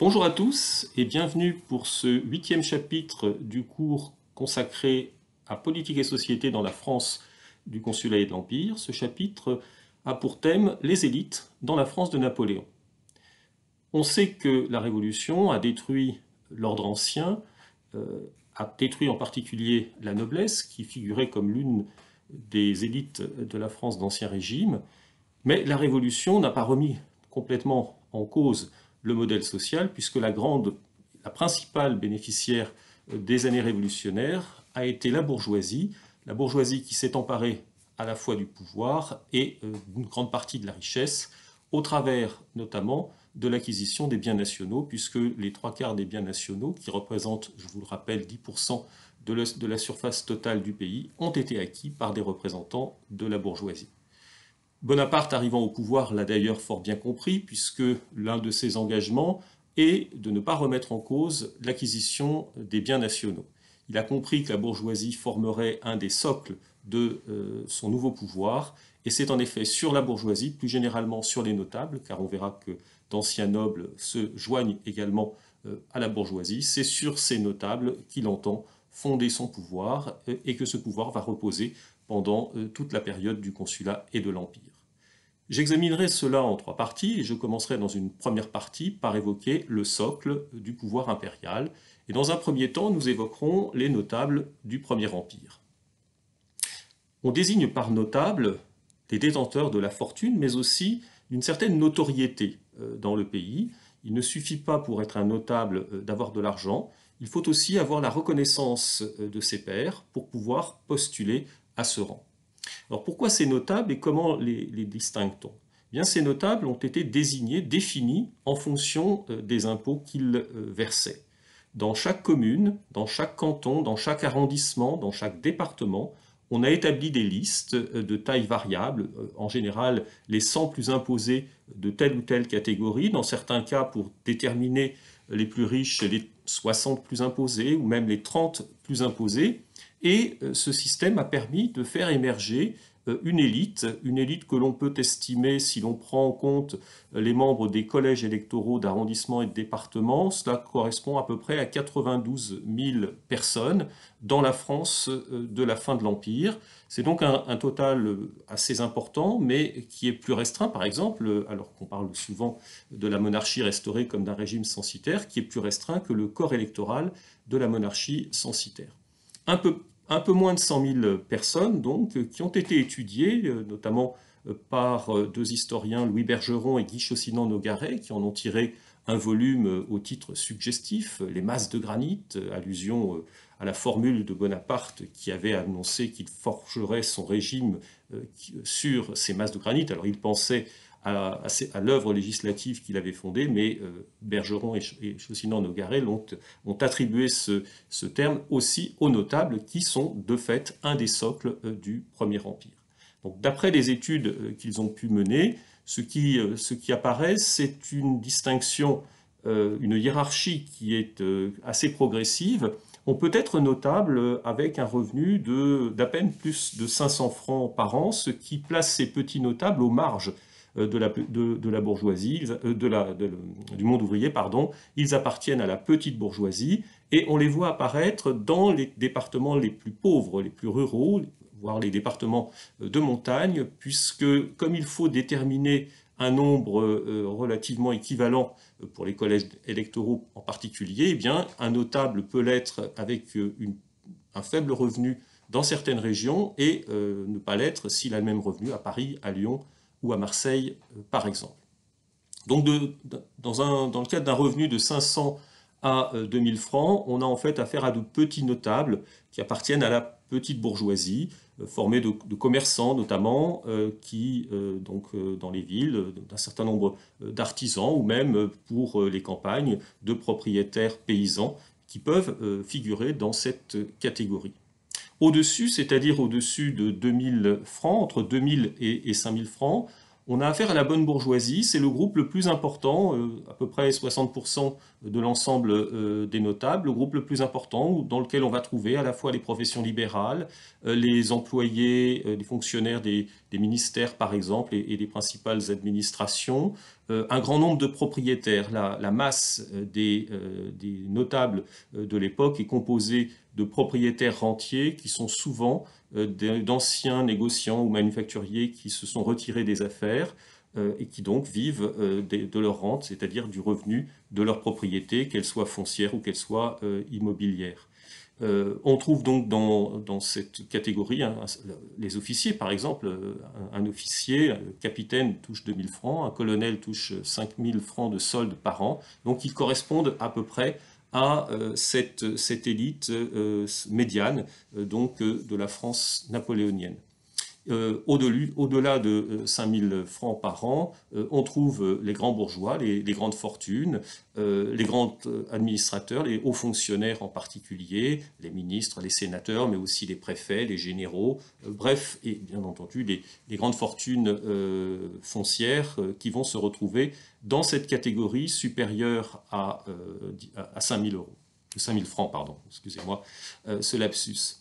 Bonjour à tous et bienvenue pour ce huitième chapitre du cours consacré à politique et société dans la France du consulat et de l'Empire. Ce chapitre a pour thème les élites dans la France de Napoléon. On sait que la Révolution a détruit l'ordre ancien, euh, a détruit en particulier la noblesse, qui figurait comme l'une des élites de la France d'Ancien Régime, mais la Révolution n'a pas remis complètement en cause le modèle social, puisque la grande, la principale bénéficiaire des années révolutionnaires a été la bourgeoisie, la bourgeoisie qui s'est emparée à la fois du pouvoir et euh, d'une grande partie de la richesse, au travers notamment de l'acquisition des biens nationaux, puisque les trois quarts des biens nationaux, qui représentent, je vous le rappelle, 10% de la surface totale du pays, ont été acquis par des représentants de la bourgeoisie. Bonaparte, arrivant au pouvoir, l'a d'ailleurs fort bien compris, puisque l'un de ses engagements est de ne pas remettre en cause l'acquisition des biens nationaux. Il a compris que la bourgeoisie formerait un des socles de euh, son nouveau pouvoir, et c'est en effet sur la bourgeoisie, plus généralement sur les notables, car on verra que d'anciens nobles se joignent également euh, à la bourgeoisie, c'est sur ces notables qu'il entend fonder son pouvoir, euh, et que ce pouvoir va reposer pendant toute la période du consulat et de l'Empire. J'examinerai cela en trois parties, et je commencerai dans une première partie par évoquer le socle du pouvoir impérial, et dans un premier temps, nous évoquerons les notables du Premier Empire. On désigne par notable des détenteurs de la fortune, mais aussi d'une certaine notoriété euh, dans le pays. Il ne suffit pas pour être un notable euh, d'avoir de l'argent, il faut aussi avoir la reconnaissance euh, de ses pairs pour pouvoir postuler à ce rang. Alors pourquoi ces notables et comment les, distingue-t-on? Eh Bien, Ces notables ont été désignés, définis en fonction des impôts qu'ils versaient. Dans chaque commune, dans chaque canton, dans chaque arrondissement, dans chaque département, on a établi des listes euh, de taille variable, euh, en général les 100 plus imposés de telle ou telle catégorie, dans certains cas pour déterminer les plus riches, les 60 plus imposés ou même les 30 plus imposés. Et euh, ce système a permis de faire émerger euh, une élite, une élite que l'on peut estimer, si l'on prend en compte euh, les membres des collèges électoraux d'arrondissement et de département, cela correspond à peu près à 92 000 personnes dans la France de la fin de l'Empire. C'est donc un, total assez important, mais qui est plus restreint, par exemple, alors qu'on parle souvent de la monarchie restaurée comme d'un régime censitaire, qui est plus restreint que le corps électoral de la monarchie censitaire. Un peu moins de 100 000 personnes donc, qui ont été étudiées, euh, notamment euh, par euh, deux historiens, Louis Bergeron et Guy Chaussinan-Nogaret, qui en ont tiré un volume au titre suggestif, Les masses de granit, allusion à la formule de Bonaparte qui avait annoncé qu'il forgerait son régime sur ces masses de granit. Alors il pensait à, l'œuvre législative qu'il avait fondée, mais euh, Bergeron et, et Chaussinan-Nogaret ont, attribué ce, terme aussi aux notables qui sont de fait un des socles euh, du Premier Empire. Donc d'après les études euh, qu'ils ont pu mener, ce qui, ce qui apparaît, c'est une distinction, une hiérarchie qui est assez progressive. On peut être notable avec un revenu d'à peine plus de 500 francs par an, ce qui place ces petits notables aux marges de la, de, la bourgeoisie, euh, de la, du monde ouvrier, pardon, ils appartiennent à la petite bourgeoisie et on les voit apparaître dans les départements les plus pauvres, les plus ruraux, voire les départements euh, de montagne, puisque comme il faut déterminer un nombre relativement équivalent pour les collèges électoraux en particulier, eh bien, un notable peut l'être avec un faible revenu dans certaines régions et ne pas l'être s'il a le même revenu à Paris, à Lyon, ou à Marseille, euh, par exemple. Donc, dans, le cadre d'un revenu de 500 à 2000 euh, francs, on a en fait affaire à de petits notables qui appartiennent à la petite bourgeoisie, euh, formée de, commerçants notamment, qui, donc, dans les villes, d'un certain nombre d'artisans, ou même pour les campagnes, de propriétaires paysans, qui peuvent figurer dans cette catégorie. Au-dessus, c'est-à-dire au-dessus de 2000 francs, entre 2000 et 5000 francs, on a affaire à la bonne bourgeoisie, c'est le groupe le plus important, euh, à peu près 60% de l'ensemble euh, des notables, le groupe le plus important dans lequel on va trouver à la fois les professions libérales, euh, les employés, les fonctionnaires des, ministères par exemple et, des principales administrations, un grand nombre de propriétaires. La, masse des, notables de l'époque est composée de propriétaires rentiers qui sont souvent d'anciens négociants ou manufacturiers qui se sont retirés des affaires et qui donc vivent de, leur rente, c'est-à-dire du revenu de leur propriété, qu'elle soit foncière ou qu'elle soit immobilière. Euh, on trouve donc dans, cette catégorie les officiers, par exemple, un, officier, un capitaine touche 2000 francs, un colonel touche 5000 francs de solde par an, donc ils correspondent à peu près à euh, cette, élite euh, médiane donc, de la France napoléonienne. Euh, au-delà de 5000 euh, francs par an, euh, on trouve les grands bourgeois, les, grandes fortunes, les grands administrateurs, les hauts fonctionnaires en particulier, les ministres, les sénateurs, mais aussi les préfets, les généraux, bref, et bien entendu les, grandes fortunes foncières qui vont se retrouver dans cette catégorie supérieure à, à 5000 euros. 5000 francs, pardon, excusez-moi, ce lapsus.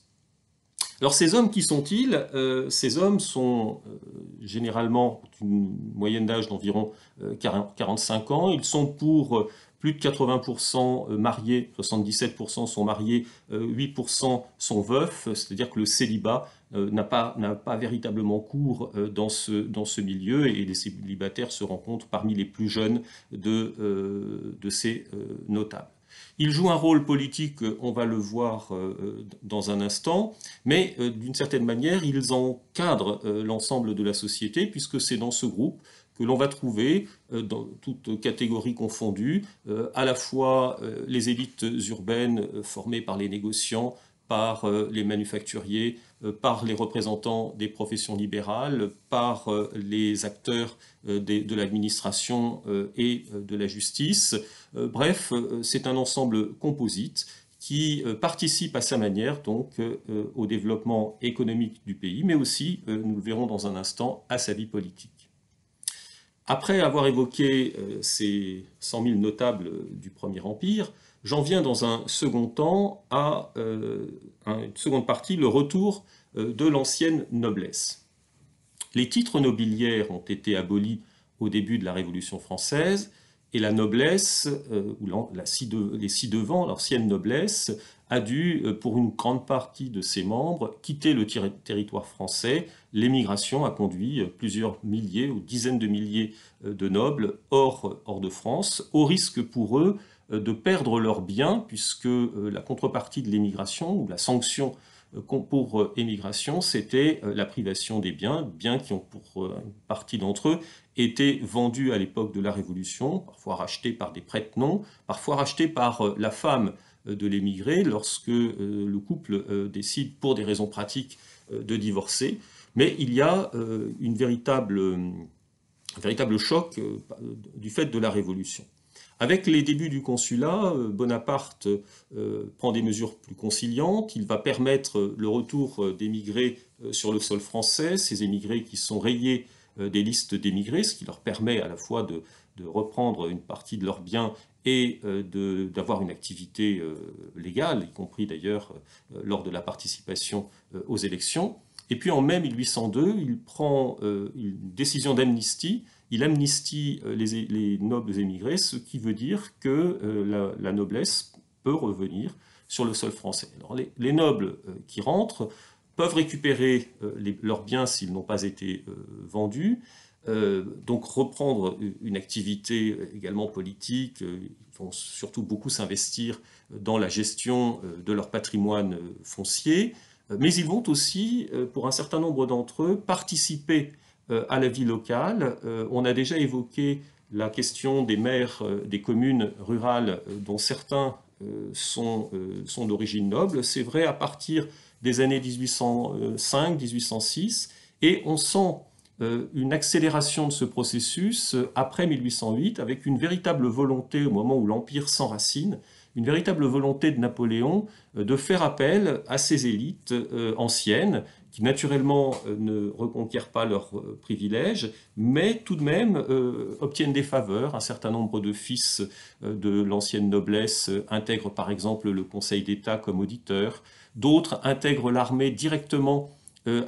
Alors ces hommes, qui sont-ils? Euh, Ces hommes sont euh, généralement une moyenne d'âge d'environ 45 euh, ans. Ils sont pour plus de 80% mariés, 77% sont mariés, 8% sont veufs, c'est-à-dire que le célibat n'a pas, véritablement cours dans ce, milieu et les célibataires se rencontrent parmi les plus jeunes de ces notables. Ils jouent un rôle politique, on va le voir euh, dans un instant, mais euh, d'une certaine manière, ils encadrent euh, l'ensemble de la société, puisque c'est dans ce groupe que l'on va trouver, dans toutes catégories confondues, à la fois les élites urbaines formées par les négociants, par les manufacturiers, par les représentants des professions libérales, par les acteurs de l'administration et de la justice, euh, bref, euh, c'est un ensemble composite qui euh, participe à sa manière donc au développement économique du pays, mais aussi, nous le verrons dans un instant, à sa vie politique. Après avoir évoqué ces 100 000 notables du Premier Empire, j'en viens dans un second temps à une seconde partie, le retour de l'ancienne noblesse. Les titres nobiliaires ont été abolis au début de la Révolution française, et la noblesse, euh, ou les ci-devant, l'ancienne noblesse, a dû, euh, pour une grande partie de ses membres, quitter le territoire français. L'émigration a conduit euh, plusieurs milliers ou dizaines de milliers de nobles hors de France, au risque pour eux de perdre leurs biens, puisque la contrepartie de l'émigration, ou la sanction pour émigration, c'était la privation des biens, biens qui ont pour une partie d'entre eux étaient vendus à l'époque de la Révolution, parfois rachetés par des prête-noms, parfois rachetés par euh, la femme euh, de l'émigré lorsque euh, le couple décide pour des raisons pratiques de divorcer. Mais il y a une véritable, un véritable choc du fait de la Révolution. Avec les débuts du consulat, Bonaparte prend des mesures plus conciliantes. Il va permettre le retour d'émigrés sur le sol français, ces émigrés qui sont rayés euh, des listes d'émigrés, ce qui leur permet à la fois de, reprendre une partie de leurs biens et euh, d'avoir une activité euh, légale, y compris d'ailleurs lors de la participation aux élections. Et puis en mai 1802, il prend une décision d'amnistie. Il amnistie les, nobles émigrés, ce qui veut dire que la, noblesse peut revenir sur le sol français. Les, les nobles qui rentrent peuvent récupérer euh, leurs biens s'ils n'ont pas été euh, vendus, euh, donc reprendre une activité également politique, ils vont surtout beaucoup s'investir dans la gestion de leur patrimoine foncier, mais ils vont aussi, pour un certain nombre d'entre eux, participer à la vie locale. On a déjà évoqué la question des maires des communes rurales dont certains sont, d'origine noble. C'est vrai à partir des années 1805-1806, et on sent euh, une accélération de ce processus euh, après 1808, avec une véritable volonté, au moment où l'Empire s'enracine, une véritable volonté de Napoléon euh, de faire appel à ces élites anciennes, naturellement ne reconquièrent pas leurs privilèges, mais tout de même obtiennent des faveurs. Un certain nombre de fils de l'ancienne noblesse intègrent par exemple le Conseil d'État comme auditeur, D'autres intègrent l'armée directement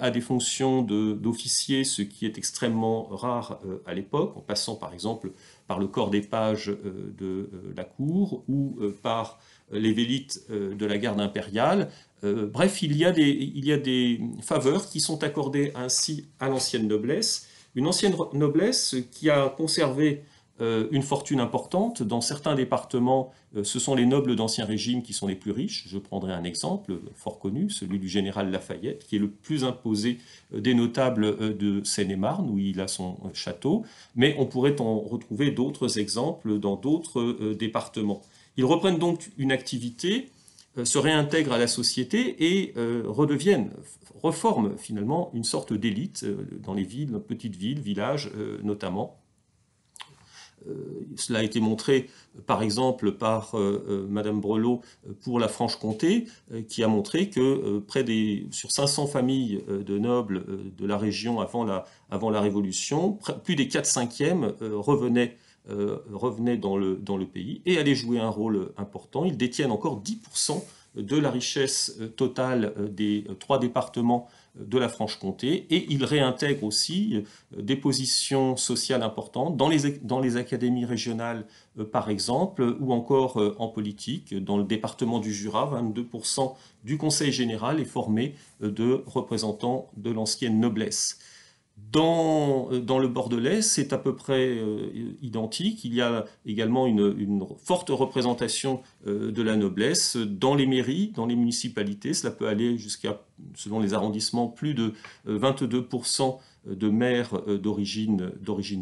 à des fonctions d'officier, ce qui est extrêmement rare à l'époque, en passant par exemple par le corps des pages de la cour ou par les vélites de la garde impériale. Bref, il y, a des, faveurs qui sont accordées ainsi à l'ancienne noblesse, une ancienne noblesse qui a conservé euh, une fortune importante. Dans certains départements, euh, ce sont les nobles d'ancien régime qui sont les plus riches. Je prendrai un exemple fort connu, celui du général Lafayette, qui est le plus imposé euh, des notables de Seine-et-Marne, où il a son château. Mais on pourrait en retrouver d'autres exemples dans d'autres départements. Ils reprennent donc une activité, se réintègrent à la société et redeviennent, reforment finalement une sorte d'élite dans les villes, petites villes, villages notamment. Euh, cela a été montré par exemple par euh, euh, Madame Brelot pour la Franche-Comté, qui a montré que près des, sur 500 familles de nobles de la région avant la, avant la Révolution, plus des 4 cinquièmes revenaient revenaient dans le, pays et allaient jouer un rôle important. Ils détiennent encore 10% de la richesse totale des trois départements de la Franche-Comté et il réintègre aussi euh, des positions sociales importantes dans les, dans les académies régionales euh, par exemple ou encore euh, en politique. Dans le département du Jura, 22% du Conseil général est formé de représentants de l'ancienne noblesse. Dans, dans, le Bordelais, c'est à peu près identique. Il y a également une, forte représentation de la noblesse dans les mairies, dans les municipalités. Cela peut aller jusqu'à selon les arrondissements, plus de 22% euh, de maires euh, d'origine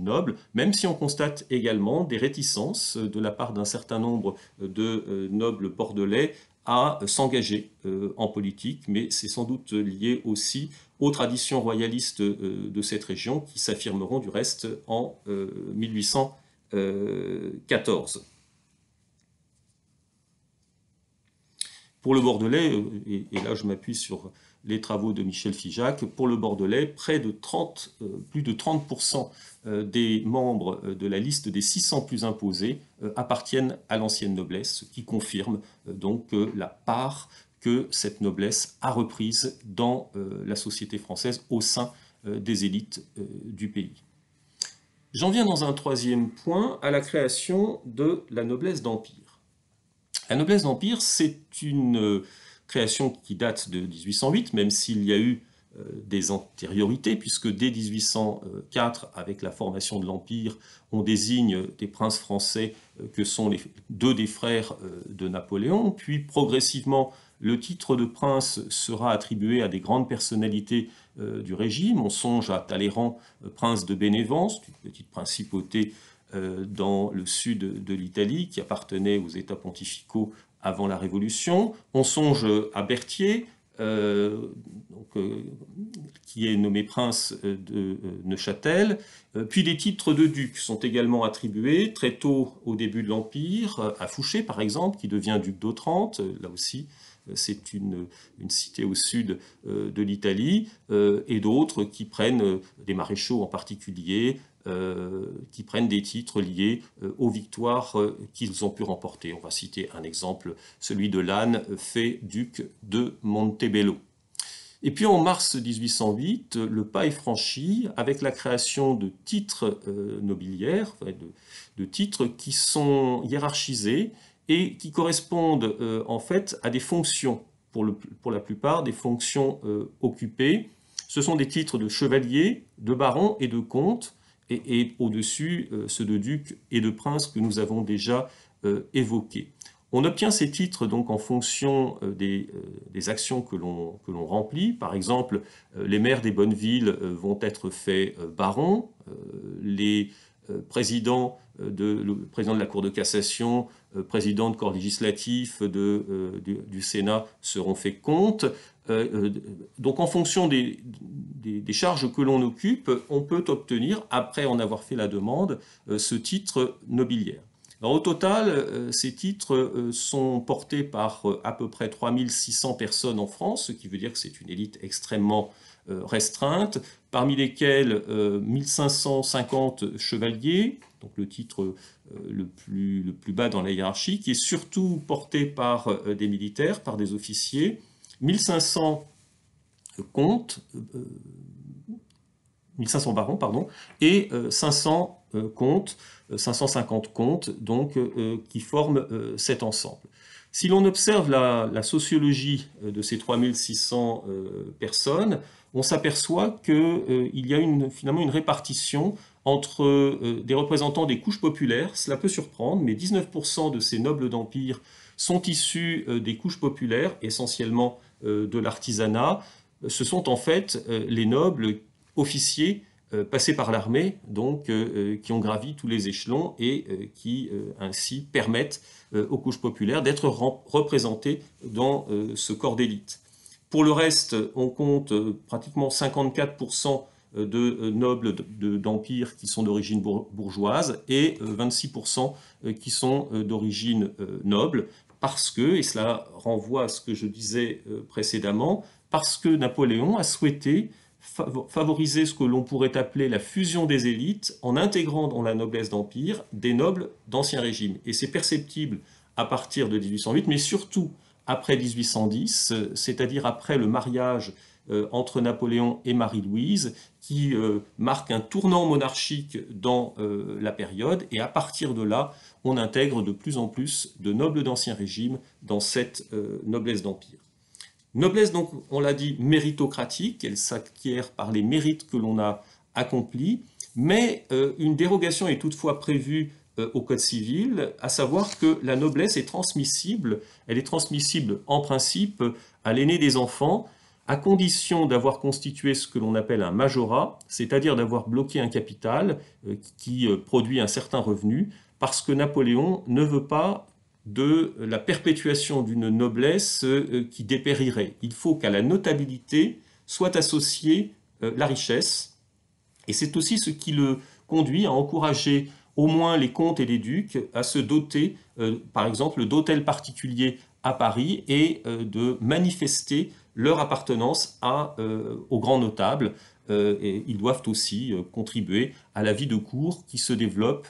noble, même si on constate également des réticences euh, de la part d'un certain nombre de nobles bordelais à s'engager en politique, mais c'est sans doute lié aussi aux traditions royalistes de cette région qui s'affirmeront du reste en 1814. Pour le Bordelais, et là je m'appuie sur les travaux de Michel Figeac, pour le Bordelais, près de 30, euh, plus de 30% euh, des membres euh, de la liste des 600 plus imposés appartiennent à l'ancienne noblesse, ce qui confirme donc la part que cette noblesse a reprise dans la société française au sein des élites du pays. J'en viens dans un troisième point à la création de la noblesse d'Empire. La noblesse d'Empire, c'est une création qui date de 1808, même s'il y a eu euh, des antériorités, puisque dès 1804, avec la formation de l'Empire, on désigne des princes français euh, que sont les deux des frères euh, de Napoléon, puis progressivement le titre de prince sera attribué à des grandes personnalités du régime. On songe à Talleyrand, prince de Bénévence, une petite principauté dans le sud de l'Italie qui appartenait aux États pontificaux avant la Révolution. On songe à Berthier, euh, euh, qui est nommé prince de euh, Neuchâtel. puis des titres de duc sont également attribués très tôt au début de l'Empire, à Fouché par exemple, qui devient duc d'Otrante, là aussi c'est une, une, cité au sud de l'Italie, et d'autres qui prennent, des maréchaux en particulier, qui prennent des titres liés euh, aux victoires euh, qu'ils ont pu remporter. On va citer un exemple, celui de Lannes, fait duc de Montebello. Et puis en mars 1808, le pas est franchi avec la création de titres nobiliaires, de, titres qui sont hiérarchisés et qui correspondent en fait à des fonctions, pour la plupart des fonctions occupées. Ce sont des titres de chevalier, de baron et de comte et, au-dessus euh, ceux de duc et de prince que nous avons déjà euh, évoqués. On obtient ces titres donc en fonction euh, des, actions que l'on remplit. Par exemple, les maires des bonnes villes vont être faits barons, les présidents de, le de la Cour de cassation, président de corps législatif de, du, Sénat seront faits comtes. Euh, euh, donc en fonction des, charges que l'on occupe, on peut obtenir, après en avoir fait la demande, euh, ce titre nobiliaire. au total, ces titres sont portés par à peu près 3600 personnes en France, ce qui veut dire que c'est une élite extrêmement restreinte, parmi lesquels 1550 chevaliers, le titre le, plus, le plus bas dans la hiérarchie, qui est surtout porté par des militaires, par des officiers, 1500 comtes, 1500 barons, pardon, et 500 comtes, 550 comtes, donc, qui forment cet ensemble. Si l'on observe la, sociologie de ces 3600 personnes, on s'aperçoit qu'il y a une, finalement une répartition entre des représentants des couches populaires, cela peut surprendre, mais 19% de ces nobles d'empire sont issus des couches populaires, essentiellement de l'artisanat. Ce sont en fait les nobles officiers euh, passés par l'armée, donc euh, euh, qui ont gravi tous les échelons et qui ainsi permettent aux couches populaires d'être représentées dans ce corps d'élite. Pour le reste, on compte pratiquement 54% de nobles d'empire qui sont d'origine bourgeoise et 26% qui sont d'origine noble, parce que, et cela renvoie à ce que je disais précédemment, parce que Napoléon a souhaité favoriser ce que l'on pourrait appeler la fusion des élites en intégrant dans la noblesse d'empire des nobles d'ancien régime. Et c'est perceptible à partir de 1808, mais surtout après 1810, c'est-à-dire après le mariage euh, entre Napoléon et Marie-Louise, qui euh, marque un tournant monarchique dans euh, la période, et à partir de là, on intègre de plus en plus de nobles d'ancien régime dans cette noblesse d'empire. Noblesse, donc, on l'a dit, méritocratique, elle s'acquiert par les mérites que l'on a accomplis, mais euh, une dérogation est toutefois prévue euh, au Code civil, à savoir que la noblesse est transmissible, elle est transmissible en principe à l'aîné des enfants, à condition d'avoir constitué ce que l'on appelle un majorat, c'est-à-dire d'avoir bloqué un capital euh, qui produit un certain revenu, parce que Napoléon ne veut pas de la perpétuation d'une noblesse euh, qui dépérirait. Il faut qu'à la notabilité soit associée euh, la richesse, et c'est aussi ce qui le conduit à encourager au moins les comtes et les ducs à se doter, euh, par exemple, d'hôtels particuliers à Paris et de manifester leur appartenance à, aux grands notables. et ils doivent aussi contribuer à la vie de cour qui se développe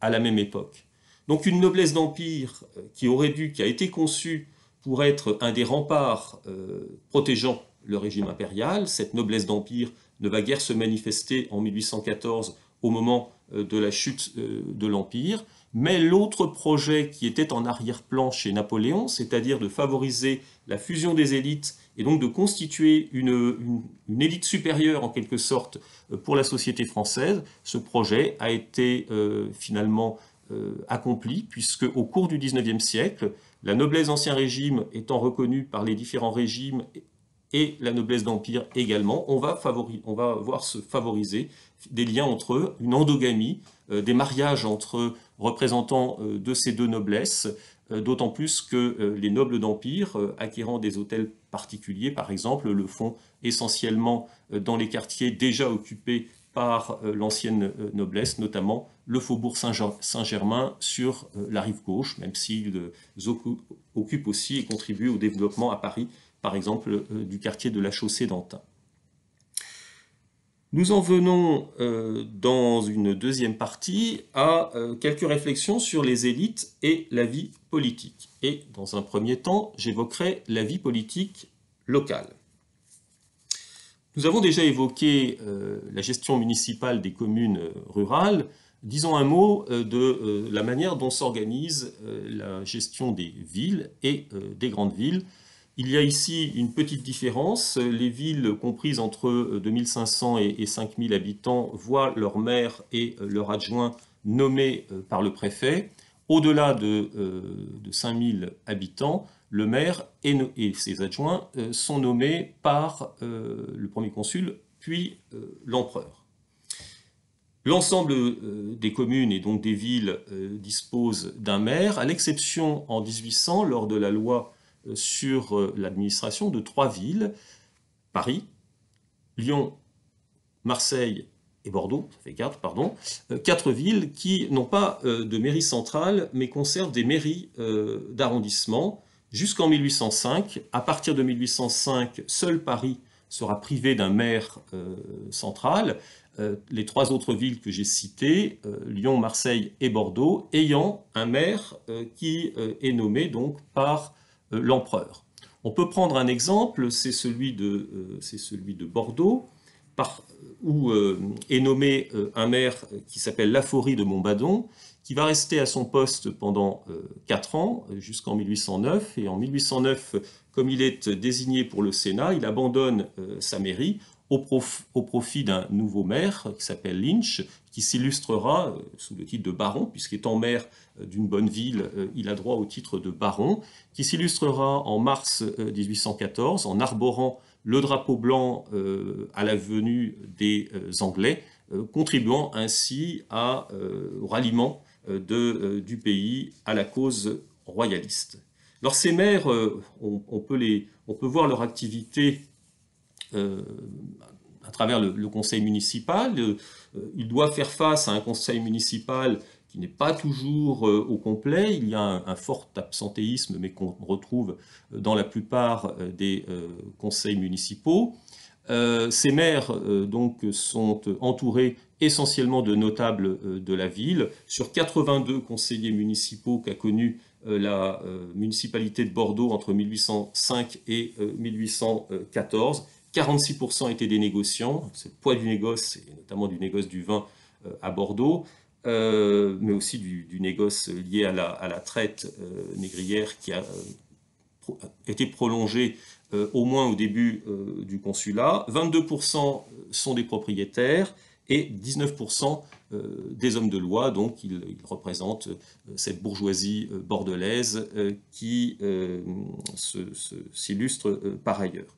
à la même époque. Donc une noblesse d'empire euh, qui aurait dû, qui a été conçue pour être un des remparts euh, protégeant le régime impérial. Cette noblesse d'empire ne va guère se manifester en 1814 au moment euh, de la chute de l'Empire. Mais l'autre projet qui était en arrière-plan chez Napoléon, c'est-à-dire de favoriser la fusion des élites et donc de constituer une, élite supérieure en quelque sorte pour la société française, ce projet a été finalement euh, accompli, puisque au cours du XIXe siècle, la noblesse d'Ancien Régime étant reconnue par les différents régimes et la noblesse d'Empire également, on va, on va voir se favoriser des liens entre eux, une endogamie, euh, des mariages entre représentants euh, de ces deux noblesses, d'autant plus que les nobles d'Empire, acquérant des hôtels particuliers par exemple, le font essentiellement dans les quartiers déjà occupés par l'ancienne noblesse, notamment le faubourg Saint-Germain sur euh, la rive gauche, même s'il occupe aussi et contribue au développement à Paris, par exemple, euh, du quartier de la Chaussée d'Antin. Nous en venons euh, dans une deuxième partie à quelques réflexions sur les élites et la vie politique. Et dans un premier temps, j'évoquerai la vie politique locale. Nous avons déjà évoqué la gestion municipale des communes rurales, Disons un mot euh, de euh, la manière dont s'organise euh, la gestion des villes et des grandes villes. Il y a ici une petite différence. Les villes comprises entre 2500 et 5000 habitants voient leur maire et leur adjoint nommés par le préfet. Au-delà de, 5000 habitants, le maire et, ses adjoints sont nommés par le premier consul, puis l'empereur. L'ensemble euh, des communes et donc des villes euh, disposent d'un maire, à l'exception en 1800, lors de la loi euh, sur l'administration, de trois villes, Paris, Lyon, Marseille et Bordeaux, ça fait quatre, pardon, quatre villes qui n'ont pas de mairie centrale, mais conservent des mairies d'arrondissement. Jusqu'en 1805. À partir de 1805, seul Paris sera privé d'un maire central, euh, les trois autres villes que j'ai citées, euh, Lyon, Marseille et Bordeaux, ayant un maire euh, qui est nommé donc par l'empereur. On peut prendre un exemple, c'est celui, de, celui de Bordeaux, par, où est nommé un maire qui s'appelle Laforie de Montbadon, qui va rester à son poste pendant 4 ans, jusqu'en 1809. Et en 1809, comme il est désigné pour le Sénat, il abandonne sa mairie au, profit d'un nouveau maire qui s'appelle Lynch, qui s'illustrera euh, sous le titre de baron, puisqu'étant maire euh, d'une bonne ville, euh, il a droit au titre de baron, qui s'illustrera en mars 1814 en arborant le drapeau blanc à la venue des Anglais, contribuant ainsi au ralliement du pays à la cause royaliste. Alors ces maires, on, peut voir leur activité euh, à travers le, conseil municipal. Euh, il doit faire face à un conseil municipal n'est pas toujours euh, au complet. Il y a un, fort absentéisme, mais qu'on retrouve dans la plupart des conseils municipaux. ces maires donc, sont entourés essentiellement de notables de la ville. Sur 82 conseillers municipaux qu'a connu la municipalité de Bordeaux entre 1805 et 1814, 46% étaient des négociants, c'est le poids du négoce, et notamment du négoce du vin euh, à Bordeaux, euh, mais aussi du, négoce lié à la, traite euh, négrière qui a été prolongée au moins au début du consulat. 22% sont des propriétaires et 19% des hommes de loi, donc ils, représentent cette bourgeoisie bordelaise qui s'illustre par ailleurs.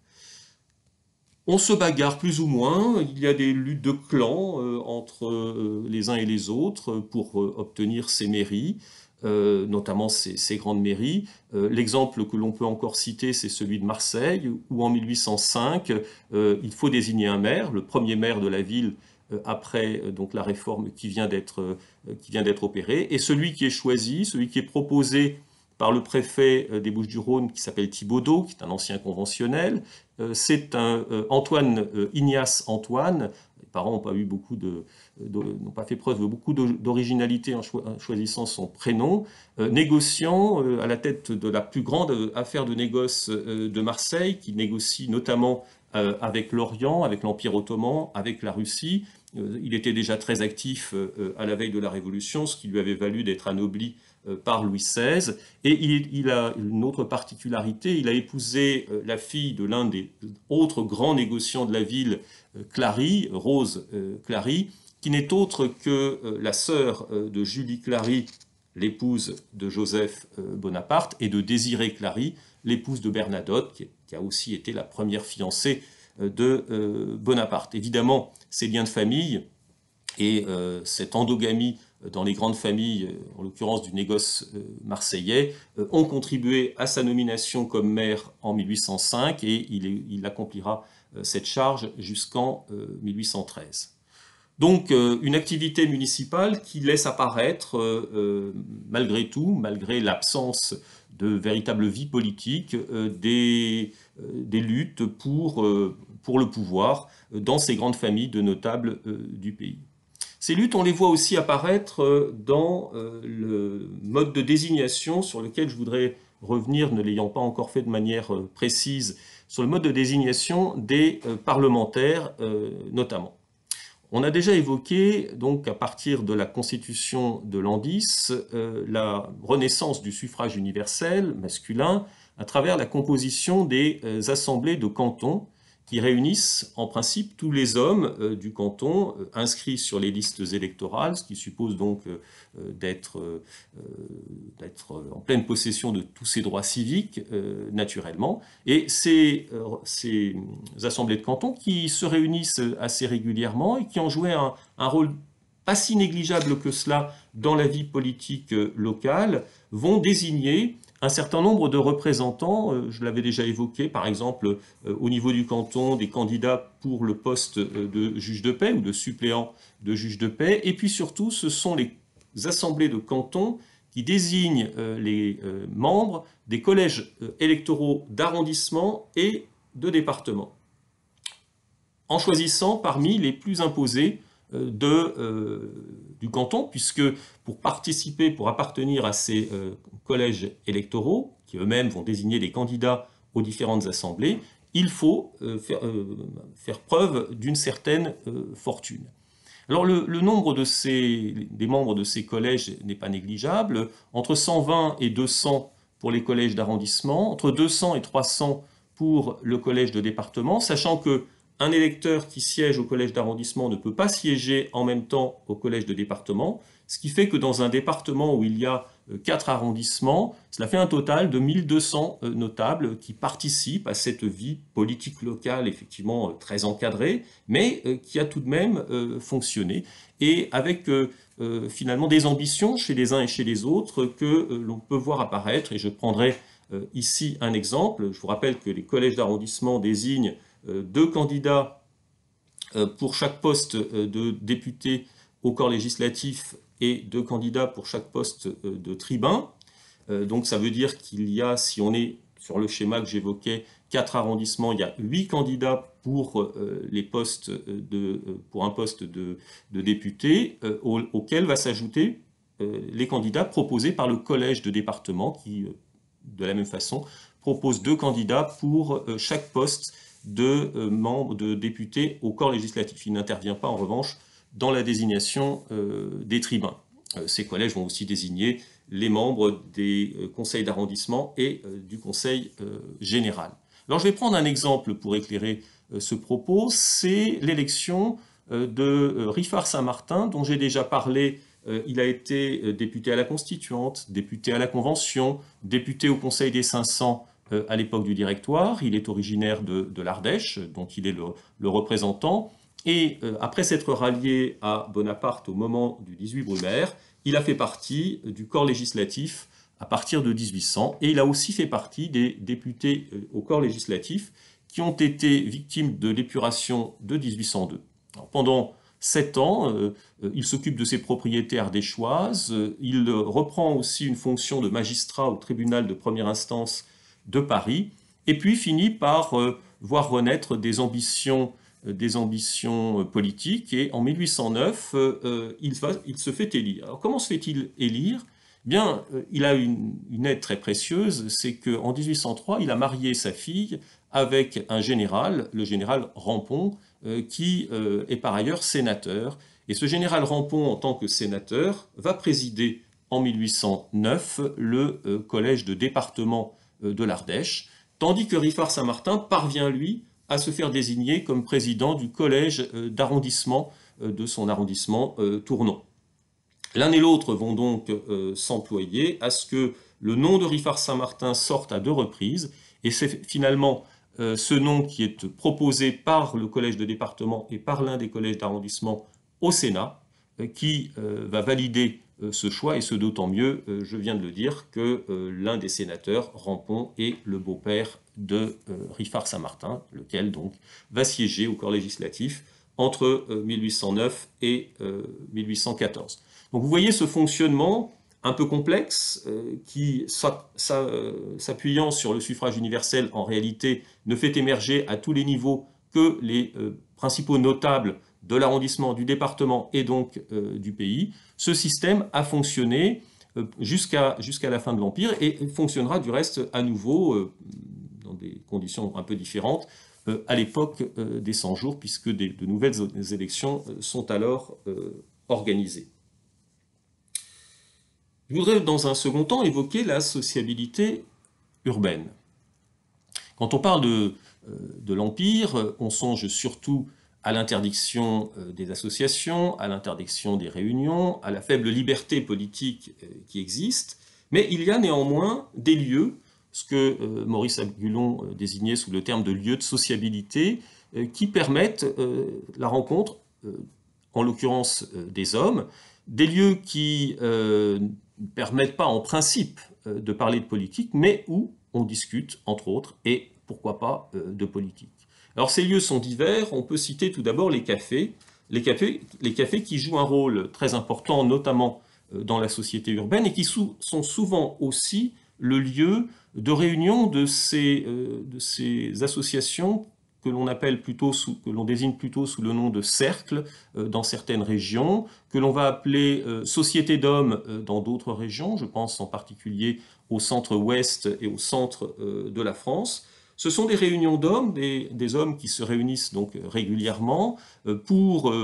On se bagarre plus ou moins, il y a des luttes de clans euh, entre euh, les uns et les autres pour euh, obtenir ces mairies, notamment ces, grandes mairies. L'exemple que l'on peut encore citer, c'est celui de Marseille, où en 1805, il faut désigner un maire, le premier maire de la ville après donc la réforme qui vient d'être opérée, et celui qui est choisi, celui qui est proposé par le préfet des Bouches-du-Rhône qui s'appelle Thibaudot, qui est un ancien conventionnel, euh, c'est un euh, Antoine euh, Ignace Antoine. Les parents n'ont pas eu beaucoup de, n'ont pas fait preuve de beaucoup d'originalité en, choisissant son prénom. négociant à la tête de la plus grande affaire de négoce de Marseille, qui négocie notamment avec l'Orient, avec l'Empire ottoman, avec la Russie. il était déjà très actif à la veille de la Révolution, ce qui lui avait valu d'être anobli euh, par Louis XVI. Et il, a une autre particularité, il a épousé euh, la fille de l'un des autres grands négociants de la ville, euh, Clary, Rose Clary, qui n'est autre que la sœur de Julie Clary, l'épouse de Joseph Bonaparte, et de Désirée Clary, l'épouse de Bernadotte, qui a aussi été la première fiancée de Bonaparte. Évidemment, ces liens de famille et cette endogamie dans les grandes familles, en l'occurrence du négoce euh, marseillais, euh, ont contribué à sa nomination comme maire en 1805 et il, accomplira euh, cette charge jusqu'en 1813. Donc une activité municipale qui laisse apparaître, malgré tout, malgré l'absence de véritable vie politique, des, luttes pour le pouvoir dans ces grandes familles de notables du pays. Ces luttes, on les voit aussi apparaître euh, dans euh, le mode de désignation sur lequel je voudrais revenir, ne l'ayant pas encore fait de manière euh, précise, sur le mode de désignation des parlementaires notamment. On a déjà évoqué, donc à partir de la constitution de Landis, la renaissance du suffrage universel masculin à travers la composition des assemblées de cantons qui réunissent en principe tous les hommes euh, du canton euh, inscrits sur les listes électorales, ce qui suppose donc euh, d'être en pleine possession de tous ses droits civiques, naturellement. Et ces, assemblées de canton qui se réunissent assez régulièrement et qui ont joué un rôle pas si négligeable que cela dans la vie politique locale, vont désigner un certain nombre de représentants, euh, je l'avais déjà évoqué, par exemple euh, au niveau du canton, des candidats pour le poste euh, de juge de paix ou de suppléant de juge de paix, et puis surtout ce sont les assemblées de canton qui désignent les membres des collèges électoraux d'arrondissement et de département, en choisissant parmi les plus imposés de, du canton, puisque pour participer, pour appartenir à ces collèges électoraux, qui eux-mêmes vont désigner des candidats aux différentes assemblées, il faut faire, preuve d'une certaine fortune. Alors le, nombre de ces, des membres de ces collèges n'est pas négligeable, entre 120 et 200 pour les collèges d'arrondissement, entre 200 et 300 pour le collège de département, sachant que un électeur qui siège au collège d'arrondissement ne peut pas siéger en même temps au collège de département, ce qui fait que dans un département où il y a euh, quatre arrondissements, cela fait un total de 1200 euh, notables qui participent à cette vie politique locale effectivement euh, très encadrée, mais qui a tout de même fonctionné, et avec finalement des ambitions chez les uns et chez les autres que l'on peut voir apparaître, et je prendrai ici un exemple, je vous rappelle que les collèges d'arrondissement désignent deux candidats euh, pour chaque poste euh, de député au corps législatif et deux candidats pour chaque poste de tribun. Donc ça veut dire qu'il y a, si on est sur le schéma que j'évoquais, quatre arrondissements, il y a huit candidats pour, les postes de, pour un poste de, député, auquel va s'ajouter les candidats proposés par le collège de département qui, de la même façon, propose deux candidats pour chaque poste de euh, membres, de députés au corps législatif. Il n'intervient pas en revanche dans la désignation euh, des tribuns. Euh, ces collèges vont aussi désigner les membres des conseils d'arrondissement et du conseil général. Alors je vais prendre un exemple pour éclairer ce propos, c'est l'élection de Riffard Saint-Martin, dont j'ai déjà parlé. Il a été député à la Constituante, député à la Convention, député au Conseil des 500 euh, à l'époque du directoire. Il est originaire de, l'Ardèche, dont il est le, représentant. Et euh, après s'être rallié à Bonaparte au moment du 18 Brumaire, il a fait partie du corps législatif à partir de 1800. Et il a aussi fait partie des députés euh, au corps législatif qui ont été victimes de l'épuration de 1802. pendant sept ans, il s'occupe de ses propriétés ardéchoises, il reprend aussi une fonction de magistrat au tribunal de première instance de Paris, et puis finit par euh, voir renaître des ambitions, euh, euh, politiques, et en 1809, il, se fait élire. Alors comment se fait-il élire? Bien, il a une, aide très précieuse, c'est qu'en 1803, il a marié sa fille avec un général, le général Rampon, qui est par ailleurs sénateur. Et ce général Rampon, en tant que sénateur, va présider en 1809 le collège de département de l'Ardèche, tandis que Riffard Saint-Martin parvient, lui, à se faire désigner comme président du collège euh, d'arrondissement euh, de son arrondissement Tournon. L'un et l'autre vont donc s'employer à ce que le nom de Riffard Saint-Martin sorte à deux reprises, et c'est finalement ce nom qui est proposé par le collège de département et par l'un des collèges d'arrondissement au Sénat, qui va valider euh, ce choix, et ce d'autant mieux, euh, je viens de le dire, que euh, l'un des sénateurs, Rampon, est le beau-père de Riffard Saint-Martin, lequel donc va siéger au corps législatif entre 1809 et 1814. Donc vous voyez ce fonctionnement un peu complexe, qui, s'appuyant sur le suffrage universel, en réalité ne fait émerger à tous les niveaux que les principaux notables de l'arrondissement, du département et donc euh, du pays, ce système a fonctionné euh, jusqu'à la fin de l'Empire et fonctionnera du reste à nouveau, euh, dans des conditions un peu différentes, à l'époque des 100 jours, puisque de nouvelles élections sont alors organisées. Je voudrais dans un second temps évoquer la sociabilité urbaine. Quand on parle de, de l'Empire, on songe surtout à l'interdiction euh, des associations, à l'interdiction des réunions, à la faible liberté politique euh, qui existe, mais il y a néanmoins des lieux, ce que euh, Maurice Abgulon désignait sous le terme de lieux de sociabilité, qui permettent la rencontre, en l'occurrence des hommes, des lieux qui ne permettent pas en principe de parler de politique, mais où on discute, entre autres, et pourquoi pas de politique. Alors ces lieux sont divers, on peut citer tout d'abord les cafés. Les cafés, qui jouent un rôle très important, notamment euh, dans la société urbaine, et qui sont souvent aussi le lieu de réunion de ces, euh, associations que l'on appelle plutôt que l'on désigne plutôt sous le nom de cercles euh, dans certaines régions, que l'on va appeler sociétés d'hommes dans d'autres régions, je pense en particulier au centre-ouest et au centre de la France, Ce sont des réunions d'hommes, des, hommes qui se réunissent donc régulièrement pour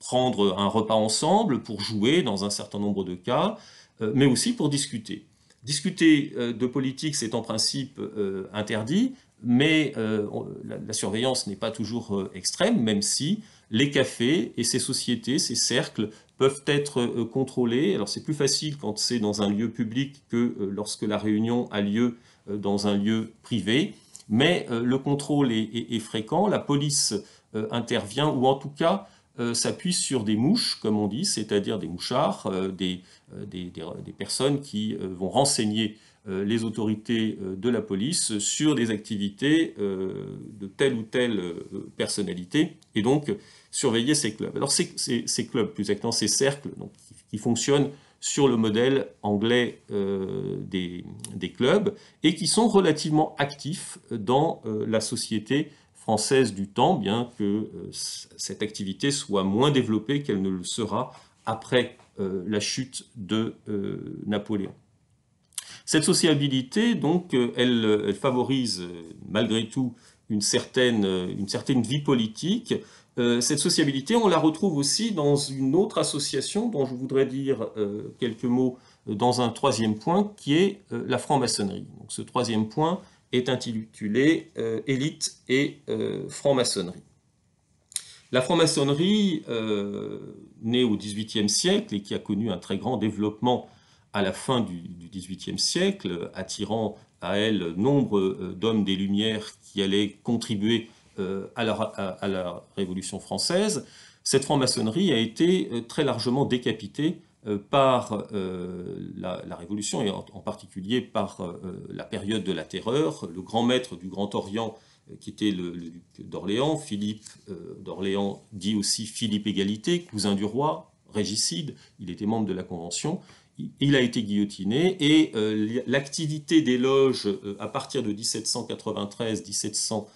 prendre un repas ensemble, pour jouer dans un certain nombre de cas, mais aussi pour discuter. Discuter de politique, c'est en principe interdit, mais la, surveillance n'est pas toujours extrême, même si les cafés et ces sociétés, ces cercles peuvent être euh, contrôlés. Alors c'est plus facile quand c'est dans un lieu public que euh, lorsque la réunion a lieu euh, dans un lieu privé, mais le contrôle est, fréquent, la police intervient ou en tout cas s'appuie sur des mouches, comme on dit, c'est-à-dire des mouchards, des, personnes qui vont renseigner les autorités de la police sur des activités de telle ou telle personnalité. Et donc, surveiller ces clubs. Alors ces, clubs, plus exactement ces cercles, qui, fonctionnent sur le modèle anglais euh, des, clubs et qui sont relativement actifs dans euh, la société française du temps, bien que euh, cette activité soit moins développée qu'elle ne le sera après la chute de Napoléon. Cette sociabilité, donc, elle, elle favorise malgré tout une certaine, une certaine vie politique, euh, cette sociabilité, on la retrouve aussi dans une autre association dont je voudrais dire euh, quelques mots euh, dans un troisième point, qui est la franc-maçonnerie. ce troisième point est intitulé Élite et franc-maçonnerie. La franc-maçonnerie, née au XVIIIe siècle et qui a connu un très grand développement à la fin du XVIIIe siècle, attirant à elle nombre d'hommes des Lumières qui allaient contribuer euh, à la, Révolution française, cette franc-maçonnerie a été euh, très largement décapitée euh, par la, Révolution et en, particulier par la période de la Terreur. Le grand maître du Grand Orient, qui était le, duc d'Orléans, Philippe d'Orléans, dit aussi Philippe Égalité, cousin du roi, régicide, il était membre de la Convention, il a été guillotiné et l'activité des loges à partir de 1793-1794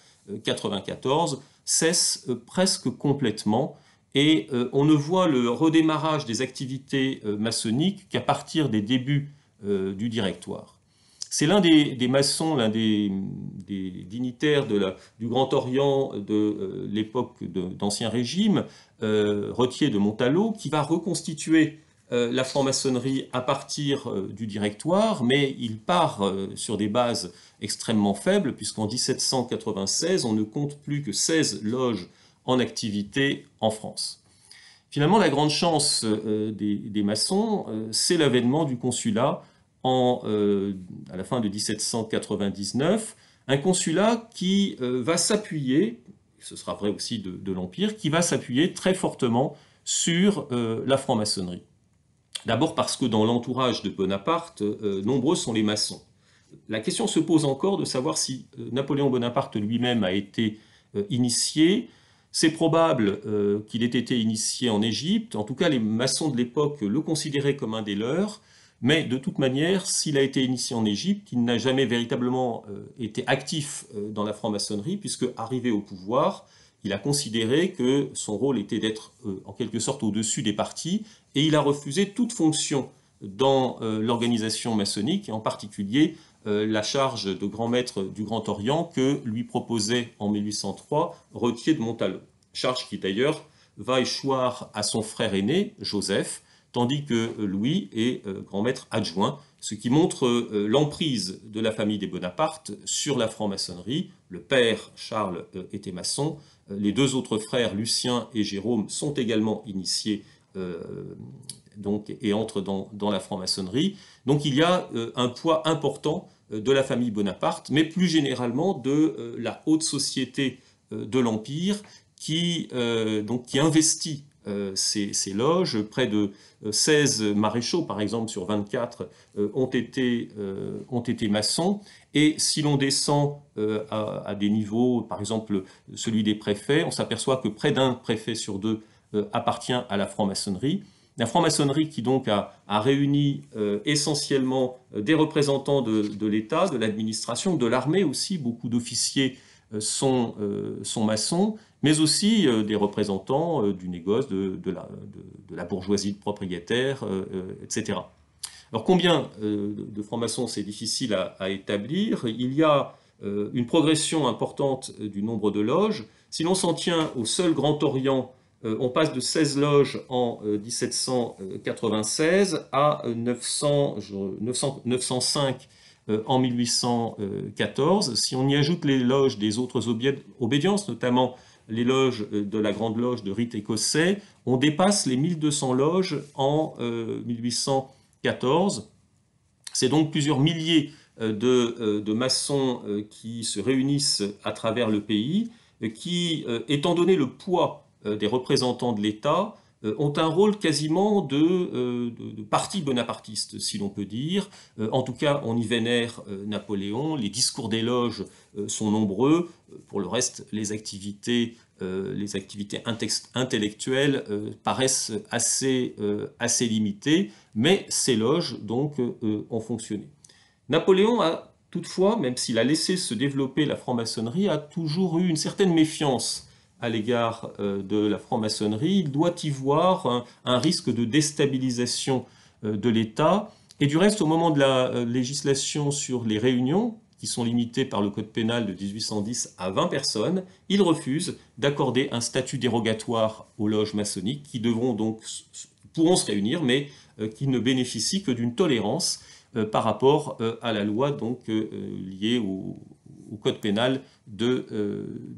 94 cesse euh, presque complètement et euh, on ne voit le redémarrage des activités euh, maçonniques qu'à partir des débuts du directoire. C'est l'un des, maçons, l'un des, dignitaires du Grand Orient de l'époque d'Ancien Régime, Retier de Montalot, qui va reconstituer la franc-maçonnerie à partir du directoire, mais il part sur des bases extrêmement faible, puisqu'en 1796, on ne compte plus que 16 loges en activité en France. Finalement, la grande chance euh, des, maçons, euh, c'est l'avènement du consulat euh, à la fin de 1799, un consulat qui va s'appuyer, ce sera vrai aussi de l'Empire, qui va s'appuyer très fortement sur la franc-maçonnerie. D'abord parce que dans l'entourage de Bonaparte, nombreux sont les maçons la question se pose encore de savoir si euh, Napoléon Bonaparte lui-même a été euh, initié. C'est probable euh, qu'il ait été initié en Égypte. En tout cas, les maçons de l'époque le considéraient comme un des leurs. Mais de toute manière, s'il a été initié en Égypte, il n'a jamais véritablement été actif dans la franc-maçonnerie, puisque arrivé au pouvoir, il a considéré que son rôle était d'être en quelque sorte au-dessus des partis, et il a refusé toute fonction dans l'organisation maçonnique, en particulier euh, la charge de grand maître du Grand Orient que lui proposait en 1803 Retier de Montalot. Charge qui d'ailleurs va échoir à son frère aîné, Joseph, tandis que Louis est euh, grand maître adjoint, ce qui montre euh, l'emprise de la famille des Bonaparte sur la franc-maçonnerie. Le père, Charles, était maçon, les deux autres frères, Lucien et Jérôme, sont également initiés donc, et entrent dans, la franc-maçonnerie. Donc il y a un poids important euh, de la famille Bonaparte, mais plus généralement de euh, la haute société euh, de l'Empire qui, donc, qui investit ces, loges. Près de 16 maréchaux, par exemple, sur 24, ont, été, ont été maçons. Et si l'on descend à, des niveaux, par exemple celui des préfets, on s'aperçoit que près d'un préfet sur deux appartient à la franc-maçonnerie. La franc-maçonnerie qui donc a, réuni euh, essentiellement euh, des représentants de, l'État, de l'administration, de l'armée aussi, beaucoup d'officiers euh, sont, maçons, mais aussi des représentants du négoce, de, la, bourgeoisie de propriétaires, etc. Alors combien de francs-maçons, c'est difficile à, établir? Il y a une progression importante du nombre de loges. Si l'on s'en tient au seul Grand Orient, on passe de 16 loges en 1796 à 900, 905 en 1814. Si on y ajoute les loges des autres obédiences, notamment les loges euh, de la Grande Loge de rite écossais, on dépasse les 1200 loges en 1814. Euh, C'est donc plusieurs milliers euh, de, maçons qui se réunissent à travers le pays, qui, étant donné le poids des représentants de l'État, ont un rôle quasiment de, parti bonapartiste, si l'on peut dire. en tout cas, on y vénère Napoléon, les discours des loges sont nombreux, pour le reste, les activités, euh, les activités intellectuelles euh, paraissent assez, euh, assez limitées, mais ces loges donc ont fonctionné. Napoléon a toutefois, même s'il a laissé se développer la franc-maçonnerie, a toujours eu une certaine méfiance à l'égard de la franc-maçonnerie. Il doit y voir un risque de déstabilisation de l'État. Et du reste, au moment de la législation sur les réunions, qui sont limités par le code pénal de 1810 à 20 personnes, il refuse d'accorder un statut dérogatoire aux loges maçonniques qui devront donc, pourront se réunir, mais euh, qui ne bénéficient que d'une tolérance euh, par rapport euh, à la loi donc, liée au, code pénal de